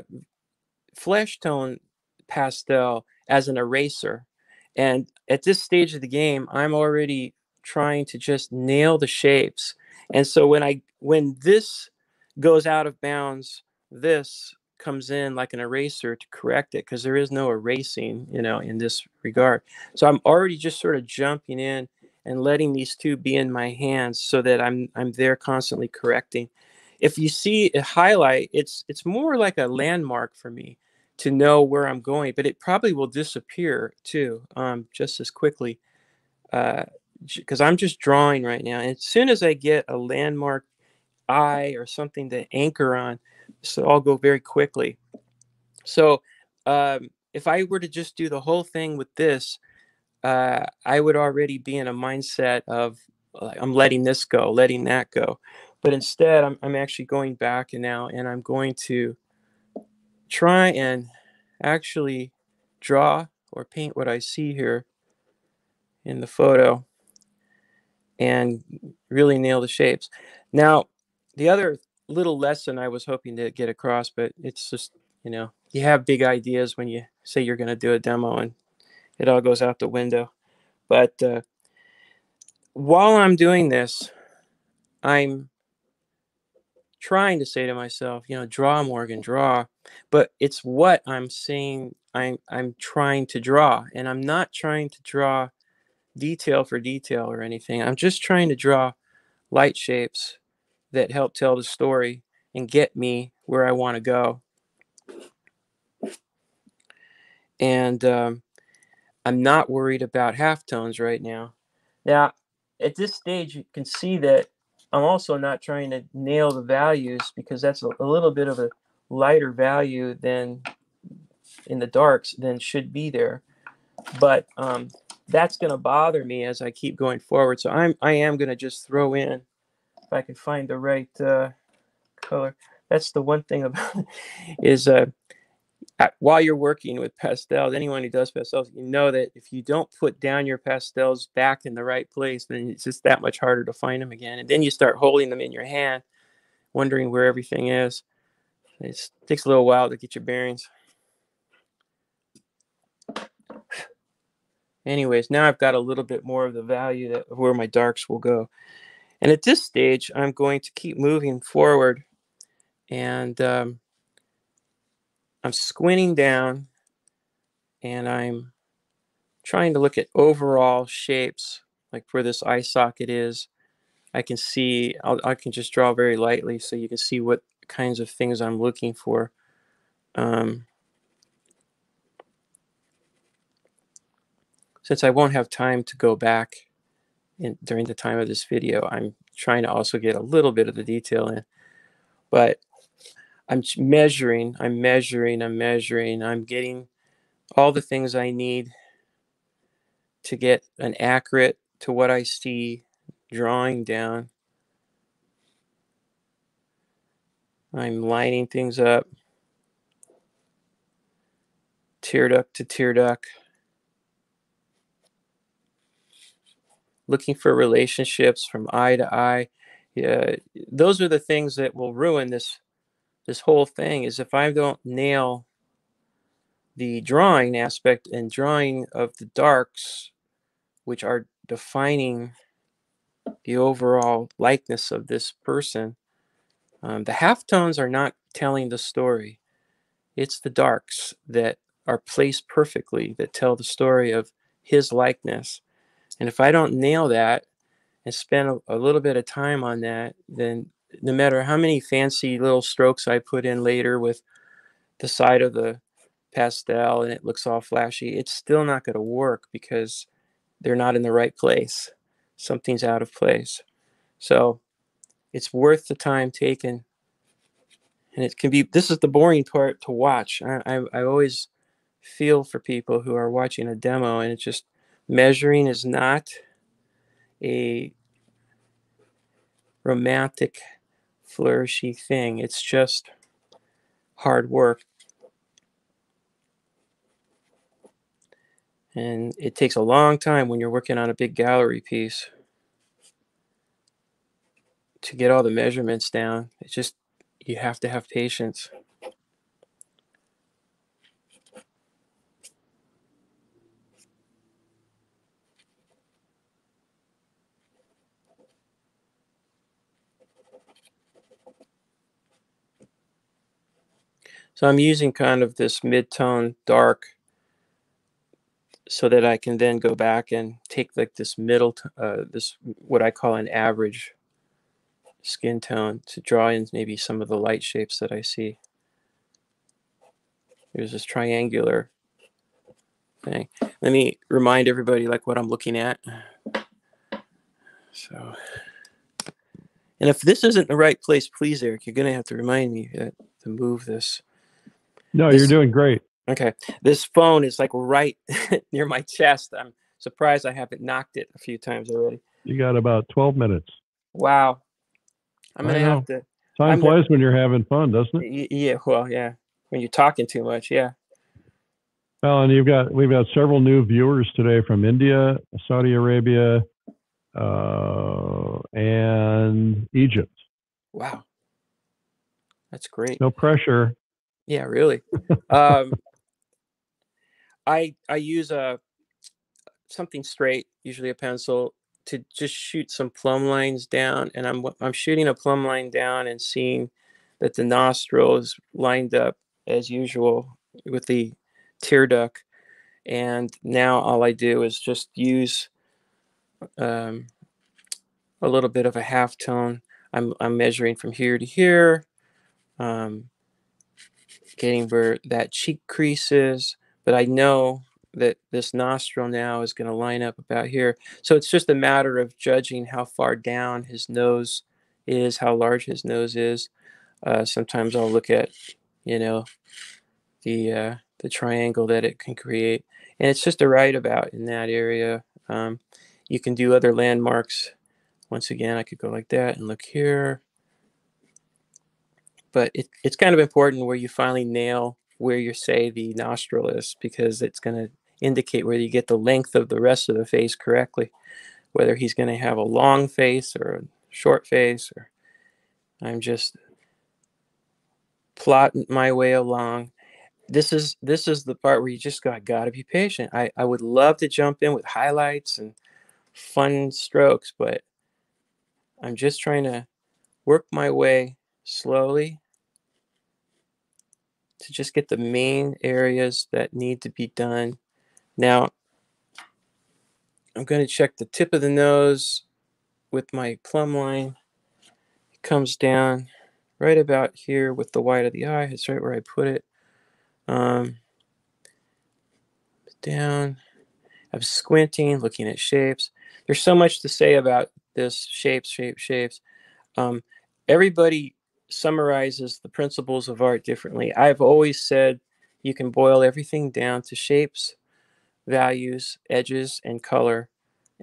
flesh tone pastel as an eraser. And at this stage of the game, I'm already trying to just nail the shapes. And so when I when this goes out of bounds, this comes in like an eraser to correct it because there is no erasing, you know, in this regard. So I'm already just sort of jumping in and letting these two be in my hands so that I'm I'm there constantly correcting if you see a highlight, it's it's more like a landmark for me to know where I'm going, but it probably will disappear too, um, just as quickly, because uh, I'm just drawing right now. And as soon as I get a landmark eye or something to anchor on, so I'll go very quickly. So um, if I were to just do the whole thing with this, uh, I would already be in a mindset of like, I'm letting this go, letting that go. But instead, I'm, I'm actually going back and now and I'm going to try and actually draw or paint what I see here in the photo and really nail the shapes. Now, the other little lesson I was hoping to get across, but it's just, you know, you have big ideas when you say you're going to do a demo and it all goes out the window. But uh, while I'm doing this, I'm trying to say to myself, you know, draw Morgan, draw. But it's what I'm saying I'm I'm trying to draw. And I'm not trying to draw detail for detail or anything. I'm just trying to draw light shapes that help tell the story and get me where I want to go. And um, I'm not worried about halftones right now. Now, at this stage, you can see that I'm also not trying to nail the values because that's a, a little bit of a lighter value than in the darks than should be there. But um, that's going to bother me as I keep going forward. So I'm I am going to just throw in if I can find the right uh, color. That's the one thing about is uh, while you're working with pastels, anyone who does pastels, you know that if you don't put down your pastels back in the right place, then it's just that much harder to find them again. And then you start holding them in your hand, wondering where everything is. It takes a little while to get your bearings. Anyways, now I've got a little bit more of the value that of where my darks will go. And at this stage, I'm going to keep moving forward and um, I'm squinting down and I'm trying to look at overall shapes, like where this eye socket is. I can see, I'll, I can just draw very lightly so you can see what kinds of things I'm looking for. Um, since I won't have time to go back in, during the time of this video, I'm trying to also get a little bit of the detail in. But I'm measuring, I'm measuring, I'm measuring, I'm getting all the things I need to get an accurate to what I see drawing down. I'm lining things up, tear duct to tear duct. Looking for relationships from eye to eye. Yeah, those are the things that will ruin this this whole thing is if I don't nail the drawing aspect and drawing of the darks, which are defining the overall likeness of this person. Um, the halftones are not telling the story. It's the darks that are placed perfectly that tell the story of his likeness. And if I don't nail that and spend a, a little bit of time on that, then no matter how many fancy little strokes I put in later with the side of the pastel and it looks all flashy, it's still not going to work because they're not in the right place. Something's out of place. So it's worth the time taken. And it can be, this is the boring part to watch. I, I, I always feel for people who are watching a demo and it's just measuring is not a romantic, flourishy thing. It's just hard work. And it takes a long time when you're working on a big gallery piece to get all the measurements down. It's just, you have to have patience. So I'm using kind of this mid-tone dark so that I can then go back and take like this middle, uh, this what I call an average skin tone to draw in maybe some of the light shapes that I see. There's this triangular thing. Let me remind everybody like what I'm looking at. So, and if this isn't the right place, please, Eric, you're going to have to remind me uh, to move this. No, This- you're doing great. Okay. This phone is like right near my chest. I'm surprised I haven't knocked it a few times already. You got about 12 minutes. Wow. I'm gonna have to. Time I'm flies when you're having fun, doesn't it? Yeah. Well, yeah. When you're talking too much, yeah. Well, and you've got we've got several new viewers today from India, Saudi Arabia, uh, and Egypt. Wow. That's great. No pressure. Yeah, really. um, I I use a something straight, usually a pencil, to just shoot some plumb lines down, and I'm I'm shooting a plumb line down and seeing that the nostril is lined up as usual with the tear duct, and now all I do is just use um, a little bit of a half tone. I'm I'm measuring from here to here. Um, getting where that cheek crease is, but I know that this nostril now is going to line up about here. So it's just a matter of judging how far down his nose is, how large his nose is. Uh, sometimes I'll look at, you know, the uh, the triangle that it can create, and it's just a right about in that area. Um, you can do other landmarks. Once again, I could go like that and look here but it, it's kind of important where you finally nail where you say the nostril is because it's going to indicate whether you get the length of the rest of the face correctly whether he's going to have a long face or a short face or i'm just plotting my way along. This is this is the part where you just got got to be patient. I i would love to jump in with highlights and fun strokes but i'm just trying to work my way slowly to just get the main areas that need to be done. Now, I'm going to check the tip of the nose with my plumb line. It comes down right about here with the white of the eye. It's right where I put it. Um, down. I'm squinting, looking at shapes. There's so much to say about this shapes, shapes, shapes. Um, everybody summarizes the principles of art differently. I've always said you can boil everything down to shapes, values, edges, and color.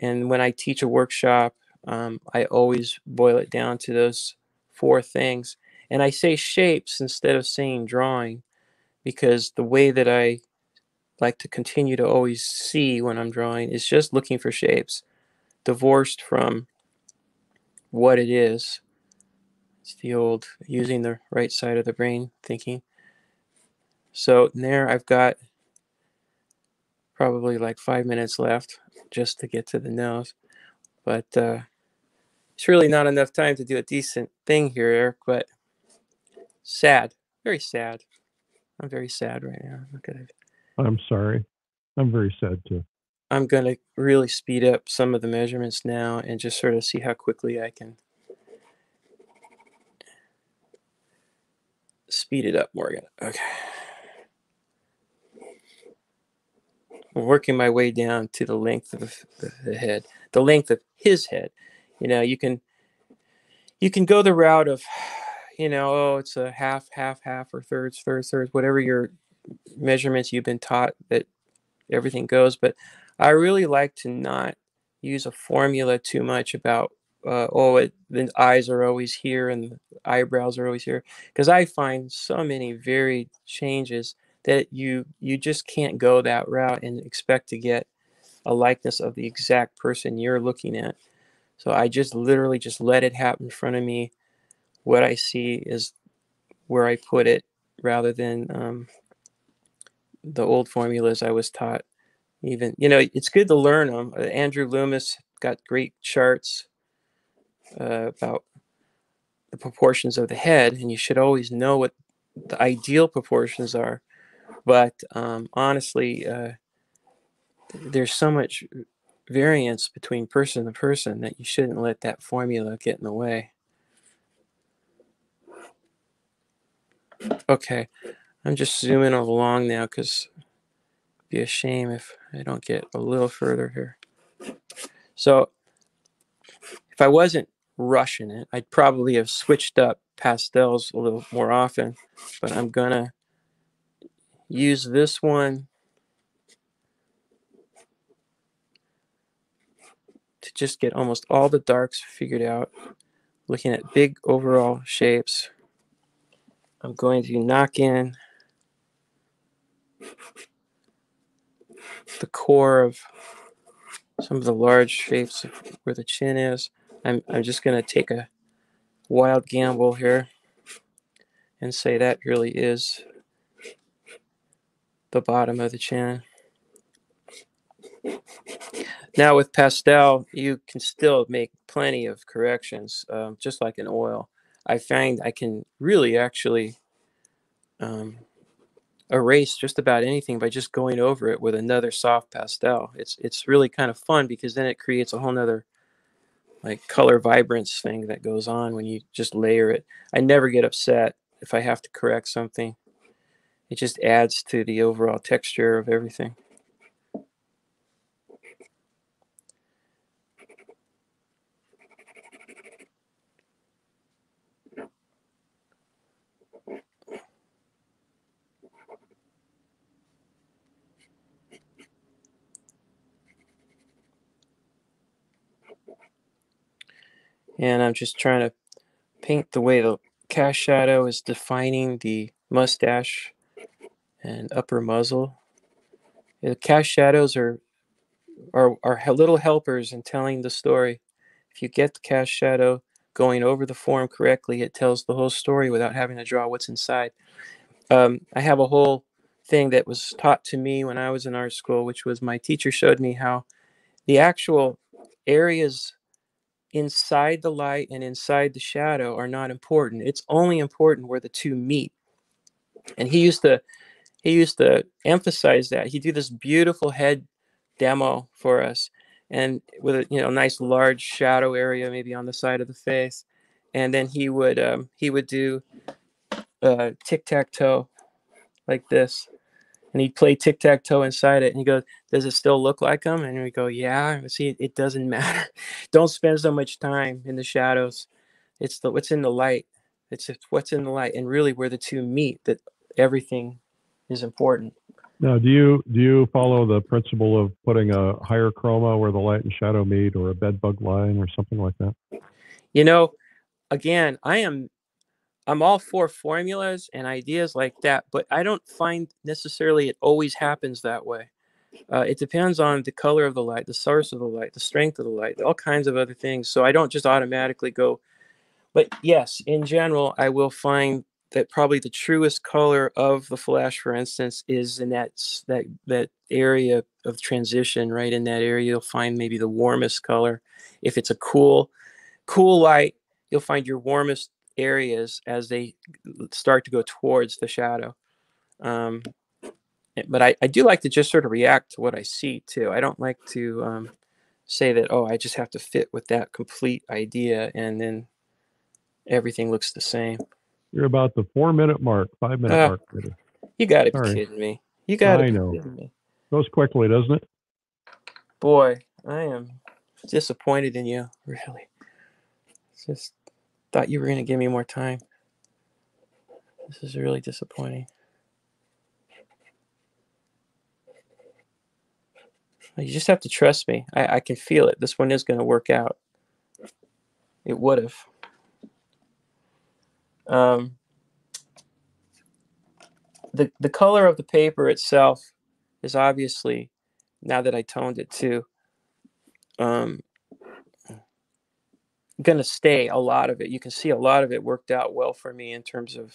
And when I teach a workshop, um, I always boil it down to those four things. And I say shapes instead of saying drawing because the way that I like to continue to always see when I'm drawing is just looking for shapes, divorced from what it is. It's the old using the right side of the brain thinking. So there I've got probably like five minutes left just to get to the nose. But uh, it's really not enough time to do a decent thing here, Eric, but sad, very sad. I'm very sad right now. Look at it. I'm sorry. I'm very sad too. I'm going to really speed up some of the measurements now and just sort of see how quickly I can speed it up, Morgan. Okay. I'm working my way down to the length of the, head, the length of his head. You know, you can you can go the route of, you know, oh, it's a half, half, half, or thirds, thirds, thirds, whatever your measurements you've been taught that everything goes. But I really like to not use a formula too much about uh, oh it, the eyes are always here and the eyebrows are always here because I find so many varied changes that you you just can't go that route and expect to get a likeness of the exact person you're looking at. So I just literally just let it happen in front of me. What I see is where I put it rather than um, the old formulas I was taught. Even you know, it's good to learn them. Uh, Andrew Loomis got great charts uh, about the proportions of the head, and you should always know what the ideal proportions are. But um, honestly, uh, there's so much variance between person to person that you shouldn't let that formula get in the way. Okay, I'm just zooming along now because it'd be a shame if I don't get a little further here. So if I wasn't rushing it, I'd probably have switched up pastels a little more often, but I'm gonna use this one to just get almost all the darks figured out, looking at big overall shapes. I'm going to knock in the core of some of the large shapes where the chin is. I'm, I'm just going to take a wild gamble here and say that really is the bottom of the chin. Now with pastel, you can still make plenty of corrections, um, just like in oil. I find I can really actually um, erase just about anything by just going over it with another soft pastel. It's it's really kind of fun because then it creates a whole nother like color vibrance thing that goes on when you just layer it. I never get upset if I have to correct something. It just adds to the overall texture of everything. And I'm just trying to paint the way the cast shadow is defining the mustache and upper muzzle. The cast shadows are, are, are little helpers in telling the story. If you get the cast shadow going over the form correctly, it tells the whole story without having to draw what's inside. Um, I have a whole thing that was taught to me when I was in art school, which was my teacher showed me how the actual areas inside the light and inside the shadow are not important. It's only important where the two meet. And he used to he used to emphasize that. He'd do this beautiful head demo for us. and with a you know nice large shadow area maybe on the side of the face, and then he would um, he would do uh, tic tac toe like this, and he'd play tic tac toe inside it, and he goes, "Does it still look like him?" And we go, "Yeah." See, it doesn't matter. Don't spend so much time in the shadows. It's the what's in the light. It's what's in the light, and really where the two meet that everything is important. Now, do you do you follow the principle of putting a higher chroma where the light and shadow meet, or a bed bug line, or something like that? You know, again, I am I'm all for formulas and ideas like that, but I don't find necessarily it always happens that way. Uh, it depends on the color of the light, the source of the light, the strength of the light, all kinds of other things. So I don't just automatically go. But yes, in general, I will find that probably the truest color of the flash, for instance, is in that that that area of transition. Right in that area, you'll find maybe the warmest color. If it's a cool, cool light, you'll find your warmest areas as they start to go towards the shadow. Um, eh, but I, I do like to just sort of react to what I see too. I don't like to um, say that, oh, I just have to fit with that complete idea and then everything looks the same. You're about the four minute mark, five minute Uh, mark. You got to be Sorry. kidding me. You got to I be know. kidding me. Goes quickly, doesn't it? Boy, I am disappointed in you, really. It's just thought you were going to give me more time. This is really disappointing. You just have to trust me. I, I can feel it. This one is going to work out. It would have. Um, the the color of the paper itself is obviously now that I toned it too. Um, gonna stay a lot of it. You can see a lot of it worked out well for me in terms of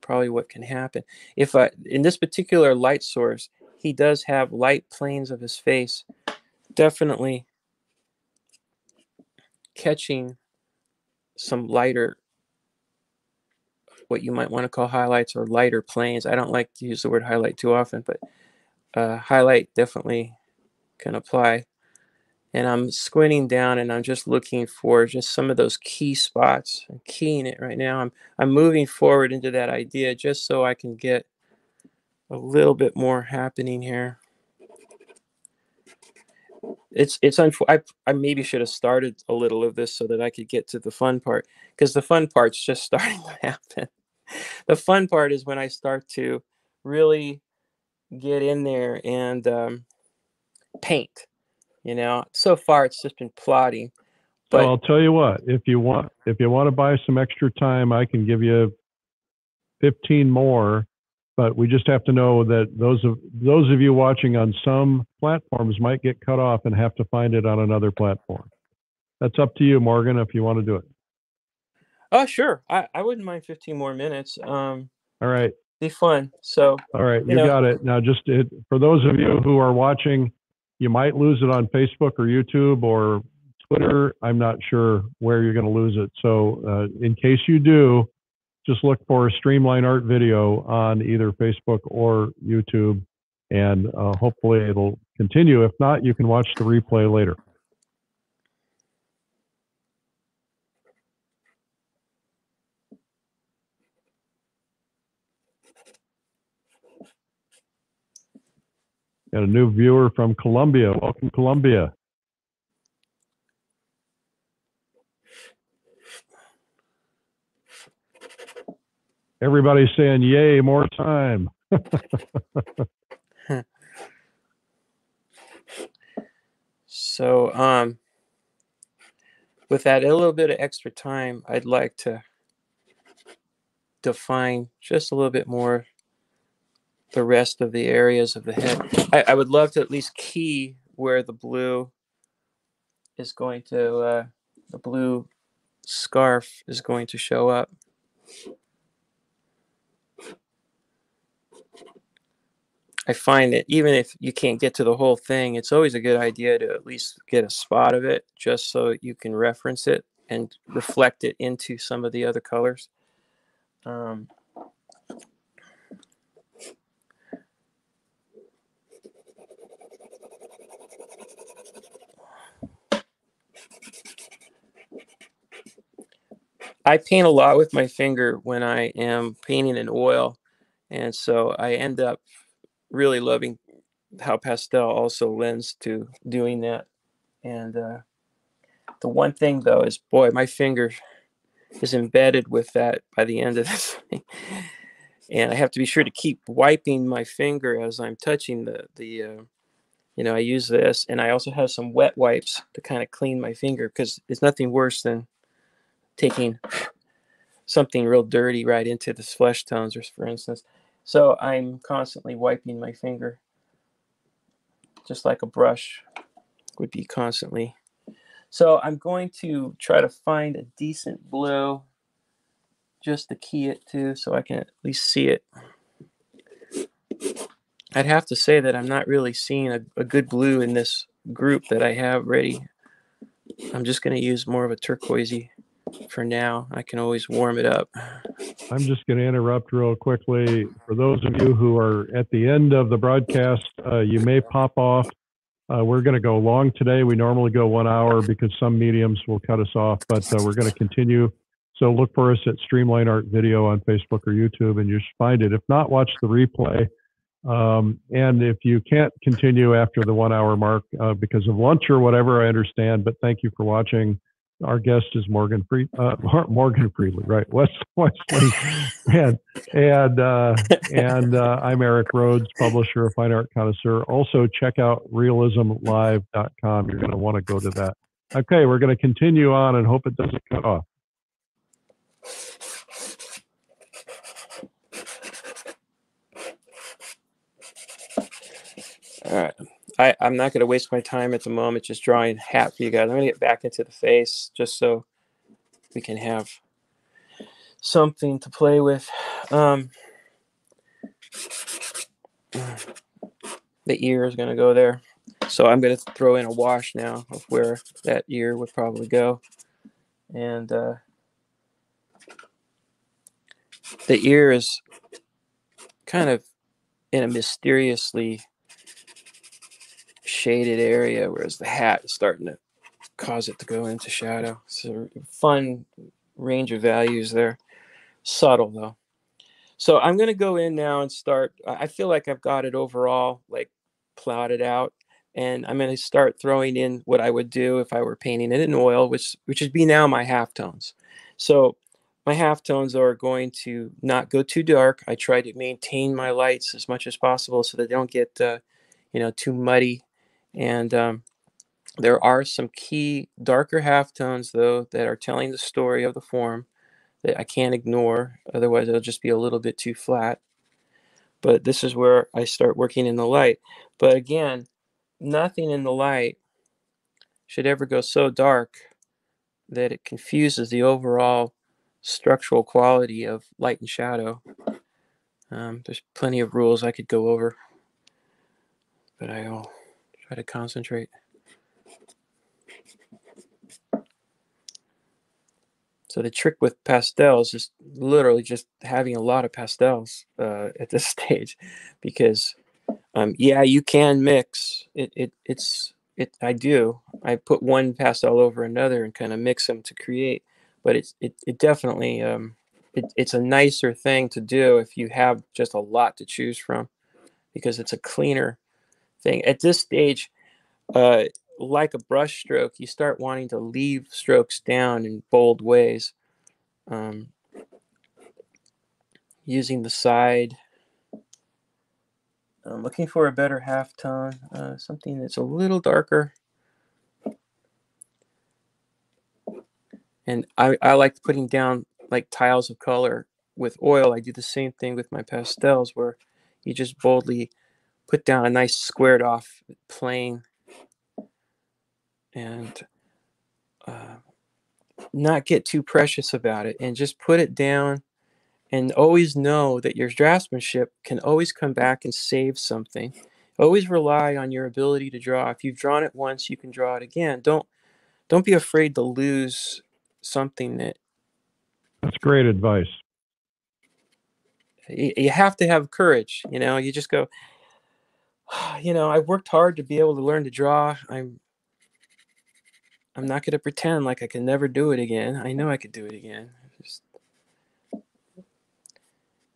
probably what can happen. If I in this particular light source, he does have light planes of his face, definitely catching some lighter what you might want to call highlights or lighter planes. I don't like to use the word highlight too often, but uh, highlight definitely can apply. And I'm squinting down and I'm just looking for just some of those key spots. I'm keying it right now. I'm I'm moving forward into that idea just so I can get a little bit more happening here. It's it's unf- I I maybe should have started a little of this so that I could get to the fun part because the fun part's just starting to happen. The fun part is when I start to really get in there and um, paint. You know, so far it's just been plotting, but well, I'll tell you what. If you want, if you want to buy some extra time, I can give you 15 more. But we just have to know that those of those of you watching on some platforms might get cut off and have to find it on another platform. That's up to you, Morgan, if you want to do it. oh sure, I, I wouldn't mind 15 more minutes. Um, All right. be fun. So All right, You you know- got it. Now, just it, for those of you who are watching, you might lose it on Facebook or YouTube or Twitter. I'm not sure where you're going to lose it. So, uh, in case you do, just look for a Streamline Art video on either Facebook or YouTube, and uh, hopefully it'll continue. If not, you can watch the replay later. Got a new viewer from Colombia. Welcome, Colombia. Everybody's saying, "Yay, more time." so um, with that a little bit of extra time, I'd like to define just a little bit more the rest of the areas of the head. I, I would love to at least key where the blue is going to uh, the blue scarf is going to show up. I find that even if you can't get to the whole thing, it's always a good idea to at least get a spot of it just so you can reference it and reflect it into some of the other colors. Um, I paint a lot with my finger when I am painting in oil, and so I end up really loving how pastel also lends to doing that. And uh, the one thing though is, boy, my finger is embedded with that by the end of this thing. and I have to be sure to keep wiping my finger as I'm touching the the. Uh, you know, I use this, and I also have some wet wipes to kind of clean my finger because it's nothing worse than taking something real dirty right into the flesh tones, or for instance. So I'm constantly wiping my finger, just like a brush would be constantly. So I'm going to try to find a decent blue just to key it to so I can at least see it. I'd have to say that I'm not really seeing a, a good blue in this group that I have ready. I'm just going to use more of a turquoisey for now. I can always warm it up. I'm just going to interrupt real quickly. For those of you who are at the end of the broadcast, uh, you may pop off. Uh, we're going to go long today. We normally go one hour because some mediums will cut us off, but uh, we're going to continue. So look for us at Streamline Art Video on Facebook or YouTube, and you should find it. If not, watch the replay. Um, and if you can't continue after the one hour mark uh, because of lunch or whatever, I understand. But thank you for watching. Our guest is Morgan Free, uh, Morgan Freely, right? Wes Wesley, and and uh, and uh, I'm Eric Rhoads, publisher of Fine Art Connoisseur. Also, check out realismlive.com. You're going to want to go to that. Okay, we're going to continue on and hope it doesn't cut off. All right. I, I'm not going to waste my time at the moment just drawing hat for you guys. I'm going to get back into the face just so we can have something to play with. Um, the ear is going to go there. So I'm going to throw in a wash now of where that ear would probably go. And uh, the ear is kind of in a mysteriously shaded area, whereas the hat is starting to cause it to go into shadow. So fun range of values there. Subtle though. So I'm going to go in now and start. I feel like I've got it overall like plotted out. And I'm going to start throwing in what I would do if I were painting it in oil, which which would be now my halftones. So my halftones are going to not go too dark. I try to maintain my lights as much as possible so they don't get, uh, you know, too muddy and um, there are some key darker halftones, though, that are telling the story of the form that I can't ignore. Otherwise, it'll just be a little bit too flat. But this is where I start working in the light. But again, nothing in the light should ever go so dark that it confuses the overall structural quality of light and shadow. Um, there's plenty of rules I could go over, but I will Try to concentrate. So the trick with pastels is literally just having a lot of pastels uh, at this stage, because um, yeah, you can mix. It, it it's it. I do. I put one pastel over another and kind of mix them to create, but it's it it definitely um, it, it's a nicer thing to do if you have just a lot to choose from, because it's a cleaner thing. At this stage, uh, like a brush stroke, you start wanting to leave strokes down in bold ways. Um, using the side. I'm looking for a better half tone, uh, something that's a little darker. And I, I like putting down like tiles of color with oil. I do the same thing with my pastels where you just boldly put down a nice squared off plane and uh, not get too precious about it and just put it down and always know that your draftsmanship can always come back and save something. Always rely on your ability to draw. If you've drawn it once you can draw it again. Don't don't be afraid to lose something that that's great advice. You, you have to have courage you know? You just go you know, I worked hard to be able to learn to draw. I'm I'm not going to pretend like I can never do it again. I know I could do it again.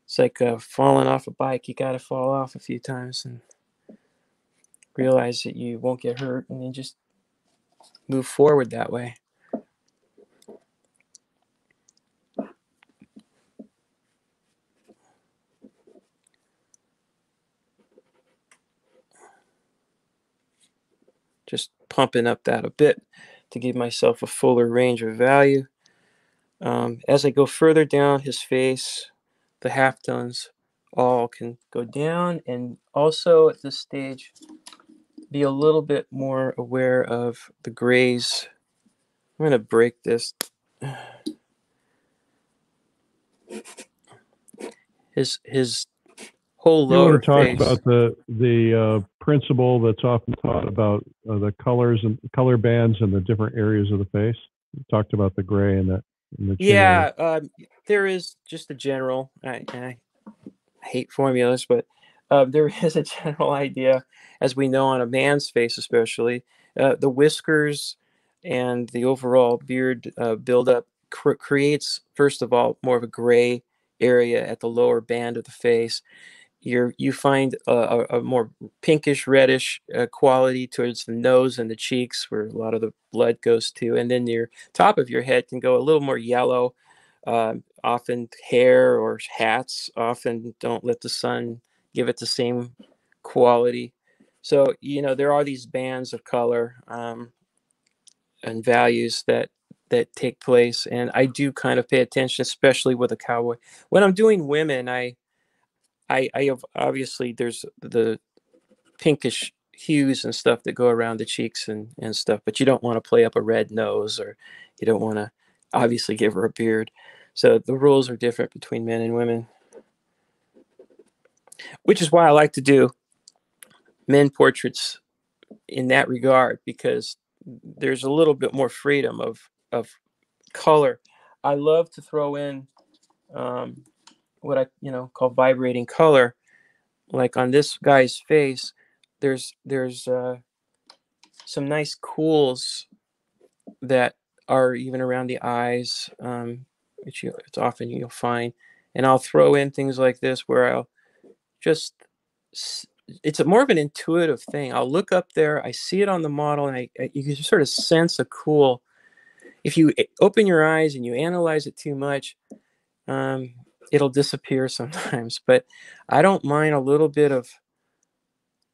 It's like uh, falling off a bike. You got to fall off a few times and realize that you won't get hurt, and then just move forward that way. Just pumping up that a bit to give myself a fuller range of value. Um, as I go further down his face, the half tones all can go down and also at this stage be a little bit more aware of the grays. I'm going to break this. His his whole You lower to talk face. about the, the uh, principle that's often taught about uh, the colors and color bands and the different areas of the face? You talked about the gray and the, and the. Yeah, um, there is just a general. I, I hate formulas, but uh, there is a general idea, as we know on a man's face, especially uh, the whiskers and the overall beard uh, buildup cr- creates, first of all, more of a gray area at the lower band of the face. You're, you find a, a, more pinkish reddish uh, quality towards the nose and the cheeks, where a lot of the blood goes to, and then your top of your head can go a little more yellow. Um, often hair or hats often don't let the sun give it the same quality. So you know there are these bands of color um, and values that that take place, and I do kind of pay attention, especially with a cowboy. When I'm doing women, I I, I have obviously there's the pinkish hues and stuff that go around the cheeks and, and stuff, but you don't want to play up a red nose or you don't want to obviously give her a beard. So the rules are different between men and women, which is why I like to do men portraits in that regard because there's a little bit more freedom of of color. I love to throw in um, what I you know call vibrating color, like on this guy's face. There's there's uh, some nice cools that are even around the eyes, um, which you, it's often you'll find, and I'll throw in things like this where I'll just it's a more of an intuitive thing. I'll look up there, I see it on the model, and I, I you can sort of sense a cool. If you eh, open your eyes and you analyze it too much, um, it'll disappear sometimes. But I don't mind a little bit of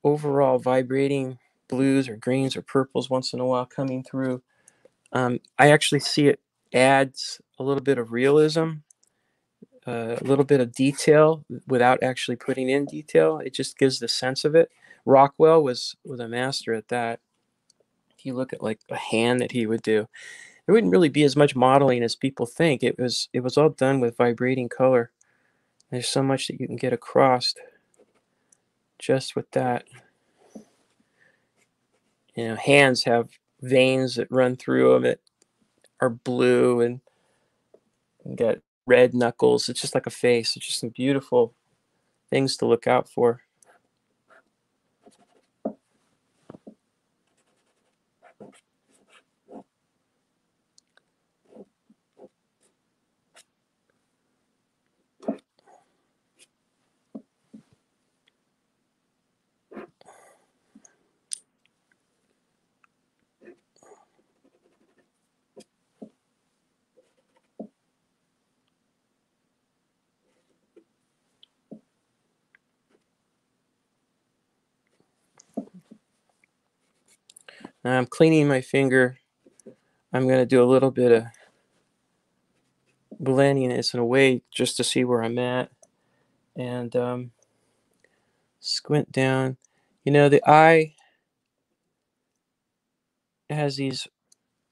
overall vibrating blues or greens or purples once in a while coming through. Um, I actually see it adds a little bit of realism, uh, a little bit of detail without actually putting in detail. It just gives the sense of it. Rockwell was was a master at that. If you look at like a hand that he would do, there wouldn't really be as much modeling as people think. It was it was all done with vibrating color. There's so much that you can get across just with that. You know, hands have veins that run through them that are blue and got red knuckles. It's just like a face. It's just some beautiful things to look out for. I'm cleaning my finger. I'm going to do a little bit of blending this in a way just to see where I'm at. And um, squint down. You know, the eye has these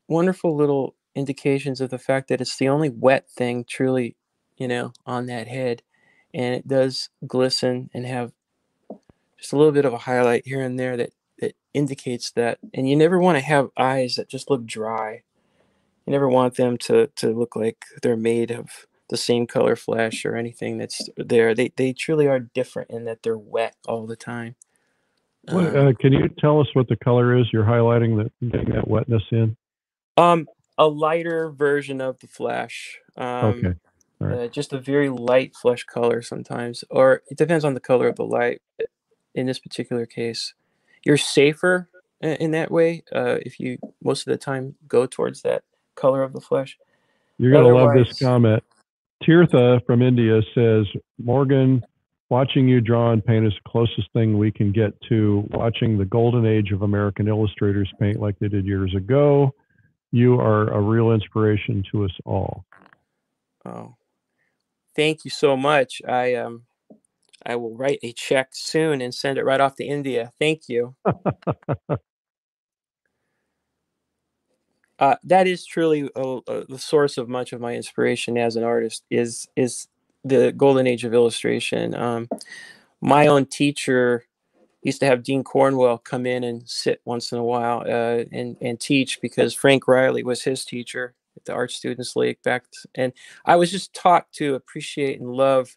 wonderful little indications of the fact that it's the only wet thing truly, you know, on that head. And it does glisten and have just a little bit of a highlight here and there that, that indicates that. And you never want to have eyes that just look dry. You never want them to, to look like they're made of the same color flesh or anything that's there. They, they truly are different in that they're wet all the time. What, Um, uh, can you tell us what the color is you're highlighting that getting that wetness in? Um, a lighter version of the flesh Um, Okay. Right. uh, just a very light flesh color sometimes, or it depends on the color of the light. In this particular case, you're safer in that way uh, if you most of the time go towards that color of the flesh. You're going to love this comment. Tirtha from India says, Morgan, watching you draw and paint is the closest thing we can get to watching the golden age of American illustrators paint like they did years ago. You are a real inspiration to us all. Oh, thank you so much. I um, I will write a check soon and send it right off to India. Thank you. uh, that is truly uh, uh, the source of much of my inspiration as an artist is is the golden age of illustration. Um, my own teacher used to have Dean Cornwell come in and sit once in a while uh, and and teach because Frank Reilly was his teacher at the Art Students League back, and I was just taught to appreciate and love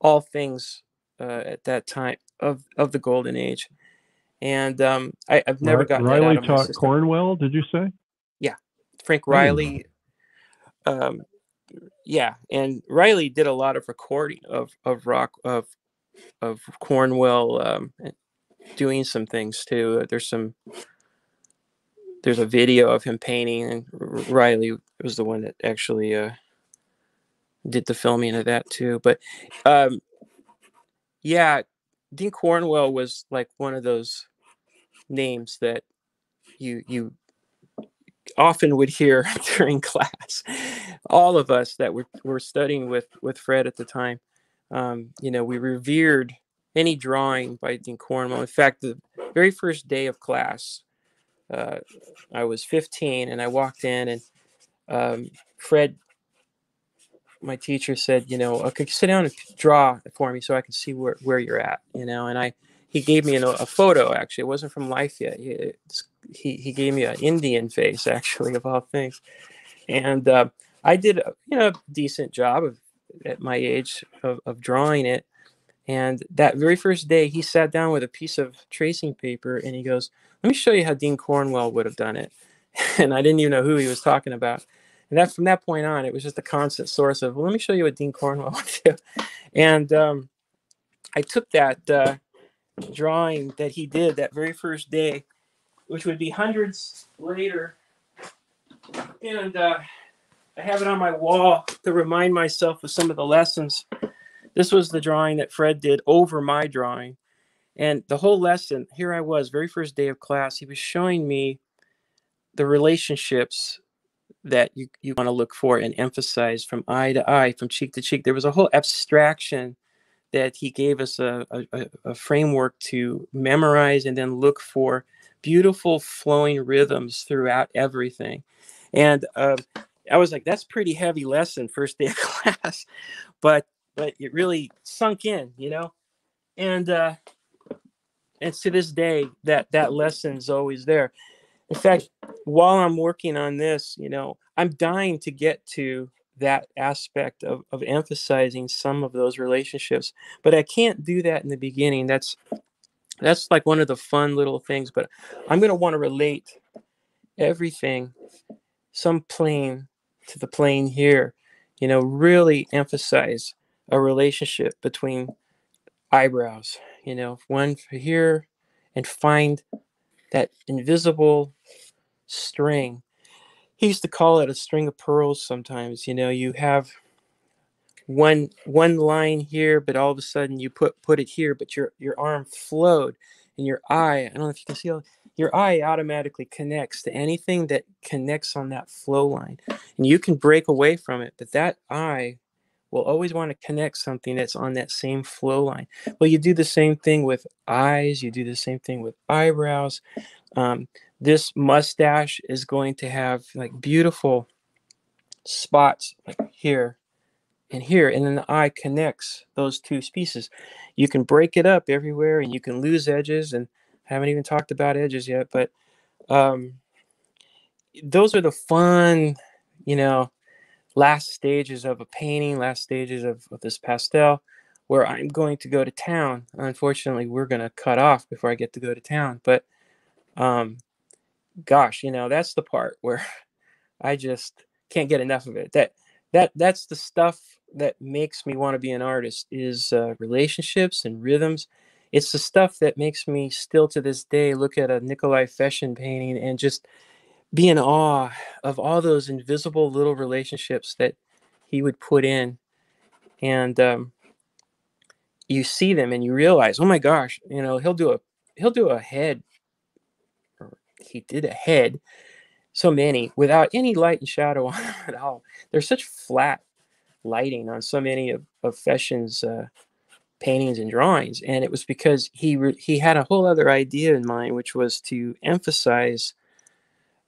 all things uh, at that time of of the golden age. And um, I, I've never Ri- gotten Reilly out of my taught. Cornwell, did you say? Yeah, Frank Reilly. Um, yeah, and Reilly did a lot of recording of of rock of of Cornwell um, doing some things too. There's some there's a video of him painting, and Reilly was the one that actually uh, did the filming of that too. But um, yeah, Dean Cornwell was like one of those names that you you often would hear during class. All of us that were, were studying with with Fred at the time, um, you know, we revered any drawing by Dean Cornwell. In fact, the very first day of class, uh, I was 15 and I walked in and um, Fred, my teacher said, you know, okay, sit down and draw for me so I can see where, where you're at, you know, and I, he gave me an, a photo actually. It wasn't from life yet. He, he, he gave me an Indian face actually of all things. And uh, I did, a, you know, a decent job of at my age of, of drawing it. And that very first day, he sat down with a piece of tracing paper and he goes, "Let me show you how Dean Cornwell would have done it." And I didn't even know who he was talking about. And that from that point on, it was just a constant source of, "Well, let me show you what Dean Cornwell would do." And um, I took that uh, drawing that he did that very first day, which would be hundreds later, and uh, I have it on my wall to remind myself of some of the lessons. This was the drawing that Fred did over my drawing. And the whole lesson, here I was, very first day of class, he was showing me the relationships that you, you want to look for and emphasize from eye to eye, from cheek to cheek. There was a whole abstraction that he gave us a, a, a- framework to memorize and then look for beautiful flowing rhythms throughout everything. And um, I was like, that's pretty heavy lesson first day of class, but but it really sunk in, you know. And uh, and to this day, that that lesson's always there. In fact, while I'm working on this, you know, I'm dying to get to that aspect of, of emphasizing some of those relationships, but I can't do that in the beginning. That's that's like one of the fun little things. But I'm going to want to relate everything, some plane to the plane here. You know, really emphasize a relationship between eyebrows. You know, one for here, and find that invisible string. He used to call it a string of pearls sometimes. You know, you have one one line here, but all of a sudden you put put it here, but your your arm flowed and your eye, I don't know if you can see all your eye automatically connects to anything that connects on that flow line. And you can break away from it, but that eye will always want to connect something that's on that same flow line. Well, you do the same thing with eyes, you do the same thing with eyebrows. Um, this mustache is going to have like beautiful spots like here and here, and then the eye connects those two pieces. You can break it up everywhere, and you can lose edges. And I haven't even talked about edges yet, but um, those are the fun, you know, last stages of a painting, last stages of, of this pastel, where I'm going to go to town. Unfortunately, we're going to cut off before I get to go to town. But um, gosh, you know, that's the part where I just can't get enough of it. That that that's the stuff that makes me want to be an artist is uh, relationships and rhythms. It's the stuff that makes me still to this day look at a Nikolai Feshin painting and just be in awe of all those invisible little relationships that he would put in. And um, you see them and you realize, oh my gosh, you know, he'll do a he'll do a head he did a head so many without any light and shadow on them at all. There's such flat lighting on so many of, of Feshin's uh, paintings and drawings, and it was because he re- he had a whole other idea in mind, which was to emphasize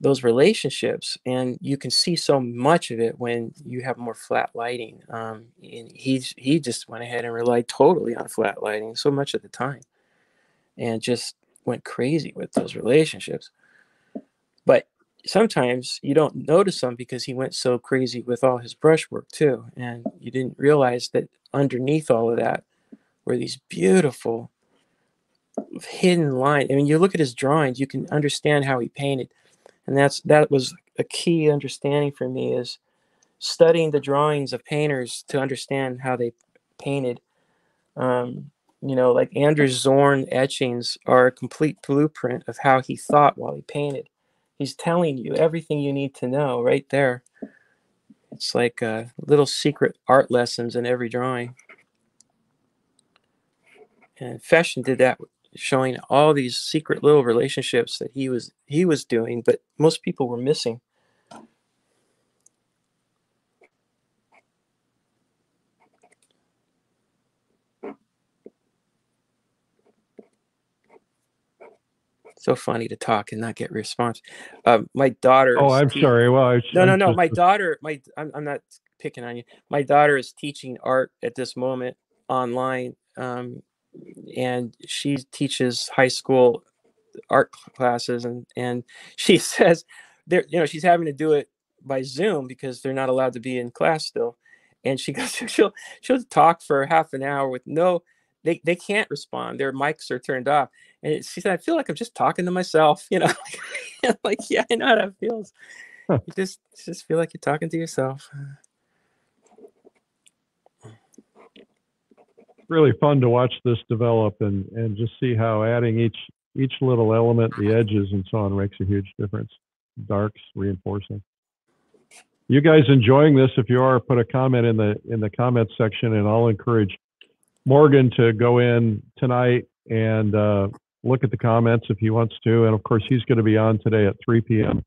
those relationships, and you can see so much of it when you have more flat lighting. Um, and he's he just went ahead and relied totally on flat lighting so much at the time, and just went crazy with those relationships. But sometimes you don't notice them because he went so crazy with all his brushwork too and you didn't realize that underneath all of that were these beautiful hidden lines i mean you look at his drawings you can understand how he painted and that's that was a key understanding for me is studying the drawings of painters to understand how they painted um, you know like anders zorn etchings are a complete blueprint of how he thought while he painted He's telling you everything you need to know right there. It's like uh, little secret art lessons in every drawing. And Feshin did that, showing all these secret little relationships that he was he was doing, but most people were missing. so funny to talk and not get response. Um, my daughter. Oh, I'm te- sorry. Well, I, No, no, no. My daughter. My. I'm, I'm not picking on you. My daughter is teaching art at this moment online, um, and she teaches high school art classes, and and she says, there, you know, she's having to do it by Zoom because they're not allowed to be in class still. And she goes, she'll she'll talk for half an hour with no, they they can't respond. Their mics are turned off. And she said, I feel like I'm just talking to myself, you know. like, yeah, I know how that feels. Huh. You just just feel like you're talking to yourself. Really fun to watch this develop and and just see how adding each each little element, the edges and so on, makes a huge difference. Darks reinforcing. You guys enjoying this? If you are, put a comment in the in the comments section, and I'll encourage Morgan to go in tonight and uh, look at the comments if he wants to. And of course, he's going to be on today at 3 p.m.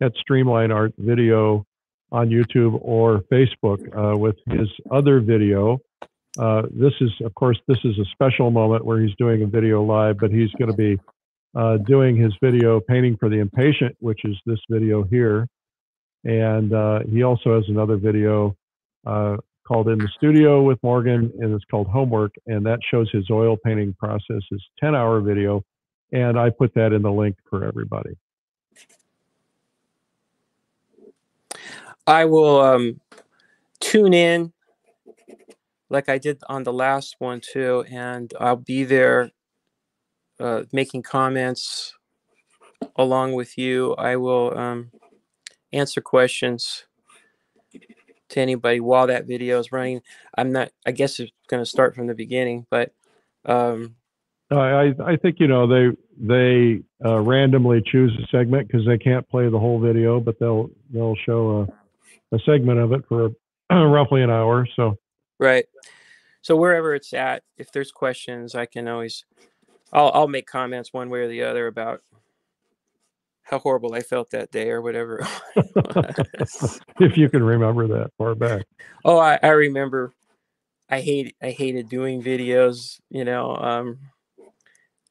at Streamline Art Video on YouTube or Facebook uh, with his other video. Uh, this is, of course, this is a special moment where he's doing a video live, but he's going to be uh, doing his video painting for the impatient, which is this video here. And uh, he also has another video uh, called In the Studio with Morgan, and it's called Homework, and that shows his oil painting process, his 10 hour video. And I put that in the link for everybody. I will um, tune in like I did on the last one too, and I'll be there uh, making comments along with you. I will um, answer questions to anybody while that video is running. I'm not. I guess it's going to start from the beginning, but um, I, I- think, you know, they, they uh, randomly choose a segment because they can't play the whole video, but they'll, they'll show a, a segment of it for roughly an hour. So, Right. So wherever it's at, if there's questions, I can always, I'll I'll make comments one way or the other about how horrible I felt that day or whatever. if you can remember that far back. oh, I, I remember. I hate I hated doing videos. You know, um,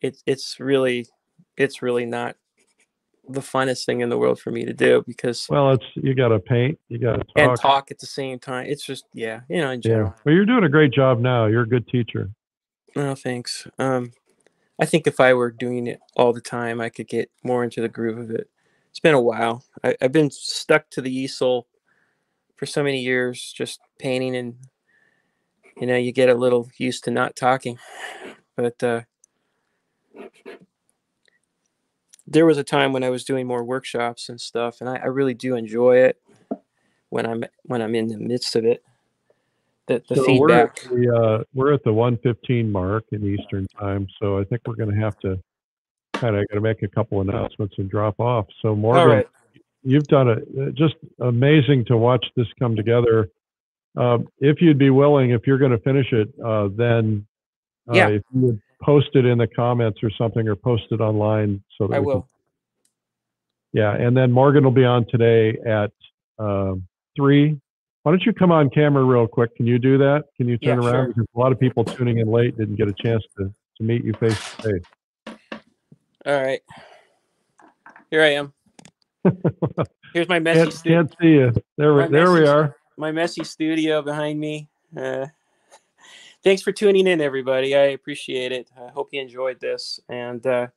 it's it's really it's really not the funnest thing in the world for me to do because Well, it's, you got to paint, you got to and talk. talk at the same time. It's just yeah, you know, in Yeah. Well, you're doing a great job now. You're a good teacher. No, thanks. Um, I think if I were doing it all the time, I could get more into the groove of it. It's been a while. I, I've been stuck to the easel for so many years, just painting, and you know, you get a little used to not talking. But uh, there was a time when I was doing more workshops and stuff, and I, I really do enjoy it when I'm when I'm in the midst of it. The, the So feedback. We're, at the, uh, we're at the 115 mark in Eastern time, so I think we're going to have to kind of got to make a couple announcements and drop off. So Morgan, right. you've done it. uh, Just amazing to watch this come together. Um, if you'd be willing, if you're going to finish it, uh, then uh, Yeah. if you would post it in the comments or something, or post it online so that I we can will. yeah, and then Morgan will be on today at um, three. Why don't you come on camera real quick? Can you do that? Can you turn Yeah, around? sure. Because a lot of people tuning in late didn't get a chance to, to meet you face to face. All right. Here I am. Here's my messy Can't, can't see you. There, we, My there we are. my messy studio behind me. Uh, thanks for tuning in, everybody. I appreciate it. I hope you enjoyed this. And uh,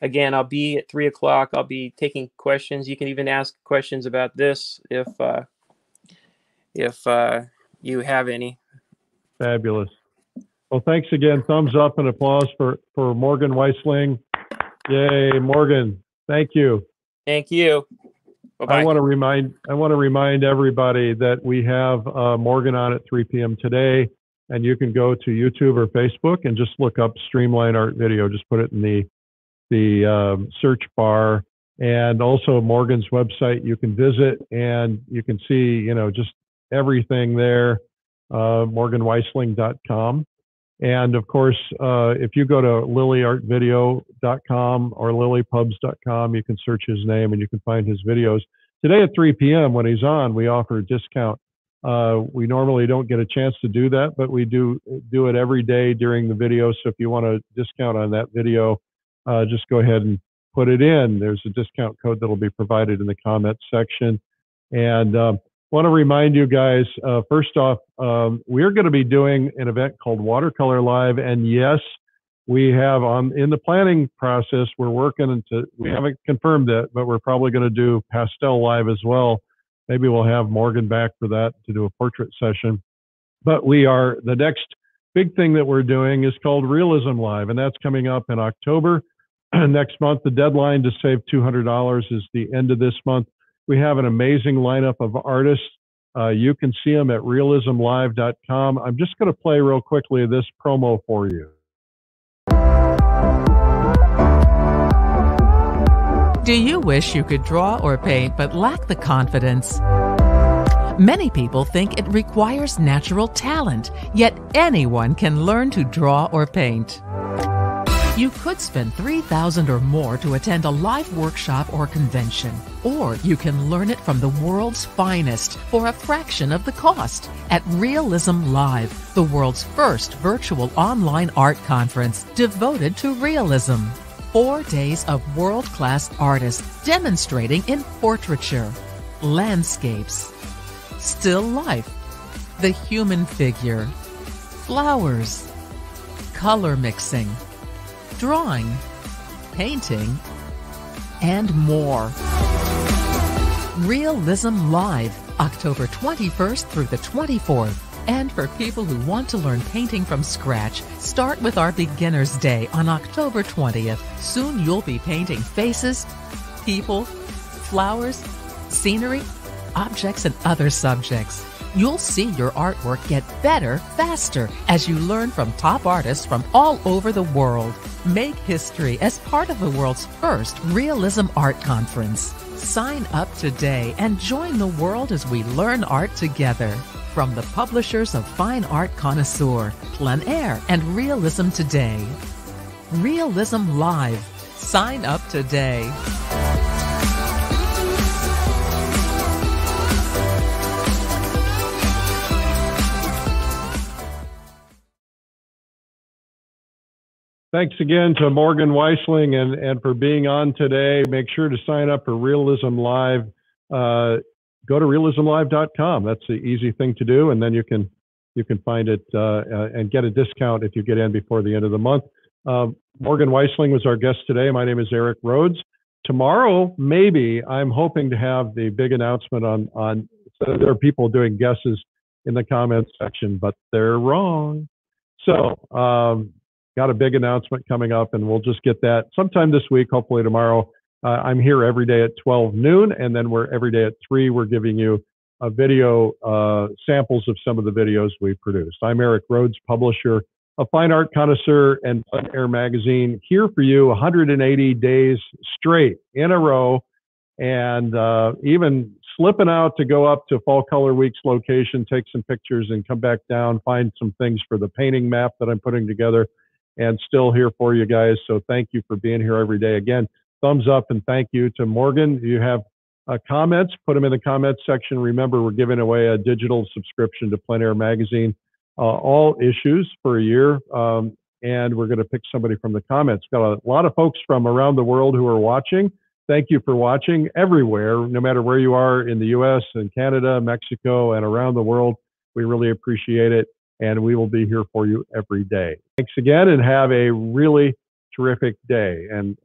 again, I'll be at three o'clock. I'll be taking questions. You can even ask questions about this if uh, if uh, you have any. Fabulous. Well, thanks again. Thumbs up and applause for, for Morgan Weistling. Yay, Morgan. Thank you. Thank you. Bye bye. I want to remind I want to remind everybody that we have uh, Morgan on at 3 p.m. today, and you can go to YouTube or Facebook and just look up Streamline Art Video. Just put it in the the um, search bar, and also Morgan's website. You can visit and you can see you know just everything there. Uh, MorganWeistling.com. And of course, uh, if you go to lilyartvideo.com or lilipubs.com, you can search his name and you can find his videos. Today at 3 p.m., when he's on, we offer a discount. Uh, we normally don't get a chance to do that, but we do do it every day during the video. So if you want a discount on that video, uh, just go ahead and put it in. There's a discount code that'll be provided in the comments section. And um, want to remind you guys, uh, first off, um, we're going to be doing an event called Watercolor Live. And yes, we have on in the planning process, we're working into, we haven't confirmed it, but we're probably going to do Pastel Live as well. Maybe we'll have Morgan back for that to do a portrait session. But we are, the next big thing that we're doing is called Realism Live, and that's coming up in October. Next month, the deadline to save $200 is the end of this month. We have an amazing lineup of artists. Uh, you can see them at realismlive.com. I'm just going to play real quickly this promo for you. Do you wish you could draw or paint but lack the confidence? Many people think it requires natural talent, yet anyone can learn to draw or paint. You could spend 3000 or more to attend a live workshop or convention, or you can learn it from the world's finest for a fraction of the cost at Realism Live, the world's first virtual online art conference devoted to realism. Four days of world class artists demonstrating in portraiture, landscapes, still life, the human figure, flowers, color mixing, drawing, painting, and more. Realism Live, October 21st through the 24th. And for people who want to learn painting from scratch, start with our Beginner's Day on October 20th. Soon you'll be painting faces, people, flowers, scenery, objects, and other subjects. You'll see your artwork get better faster as you learn from top artists from all over the world. Make history as part of the world's first Realism Art Conference. Sign up today and join the world as we learn art together. From the publishers of Fine Art Connoisseur, Plein Air, and Realism Today. Realism Live. Sign up today. Thanks again to Morgan Weistling and, and for being on today. Make sure to sign up for Realism Live. Uh, go to realismlive.com. That's the easy thing to do, and then you can you can find it uh, uh, and get a discount if you get in before the end of the month. Um, Morgan Weistling was our guest today. My name is Eric Rhoads. Tomorrow, maybe I'm hoping to have the big announcement on on. So there are people doing guesses in the comments section, but they're wrong. So um, got a big announcement coming up, and we'll just get that sometime this week, hopefully tomorrow. Uh, I'm here every day at 12 noon, and then we're every day at 3. We're giving you uh, video uh, samples of some of the videos we've produced. I'm Eric Rhoads, publisher of Fine Art Connoisseur and Plein Air Magazine, here for you 180 days straight in a row, and uh, even slipping out to go up to Fall Color Week's location, take some pictures, and come back down, find some things for the painting map that I'm putting together, and still here for you guys. So thank you for being here every day. Again, thumbs up and thank you to Morgan. You have uh, comments, put them in the comments section. Remember, we're giving away a digital subscription to Plein Air Magazine, uh, all issues for a year. Um, and we're going to pick somebody from the comments. Got a lot of folks from around the world who are watching. Thank you for watching everywhere, no matter where you are in the US and Canada, Mexico, and around the world. We really appreciate it. And we will be here for you every day. Thanks again and have a really terrific day. And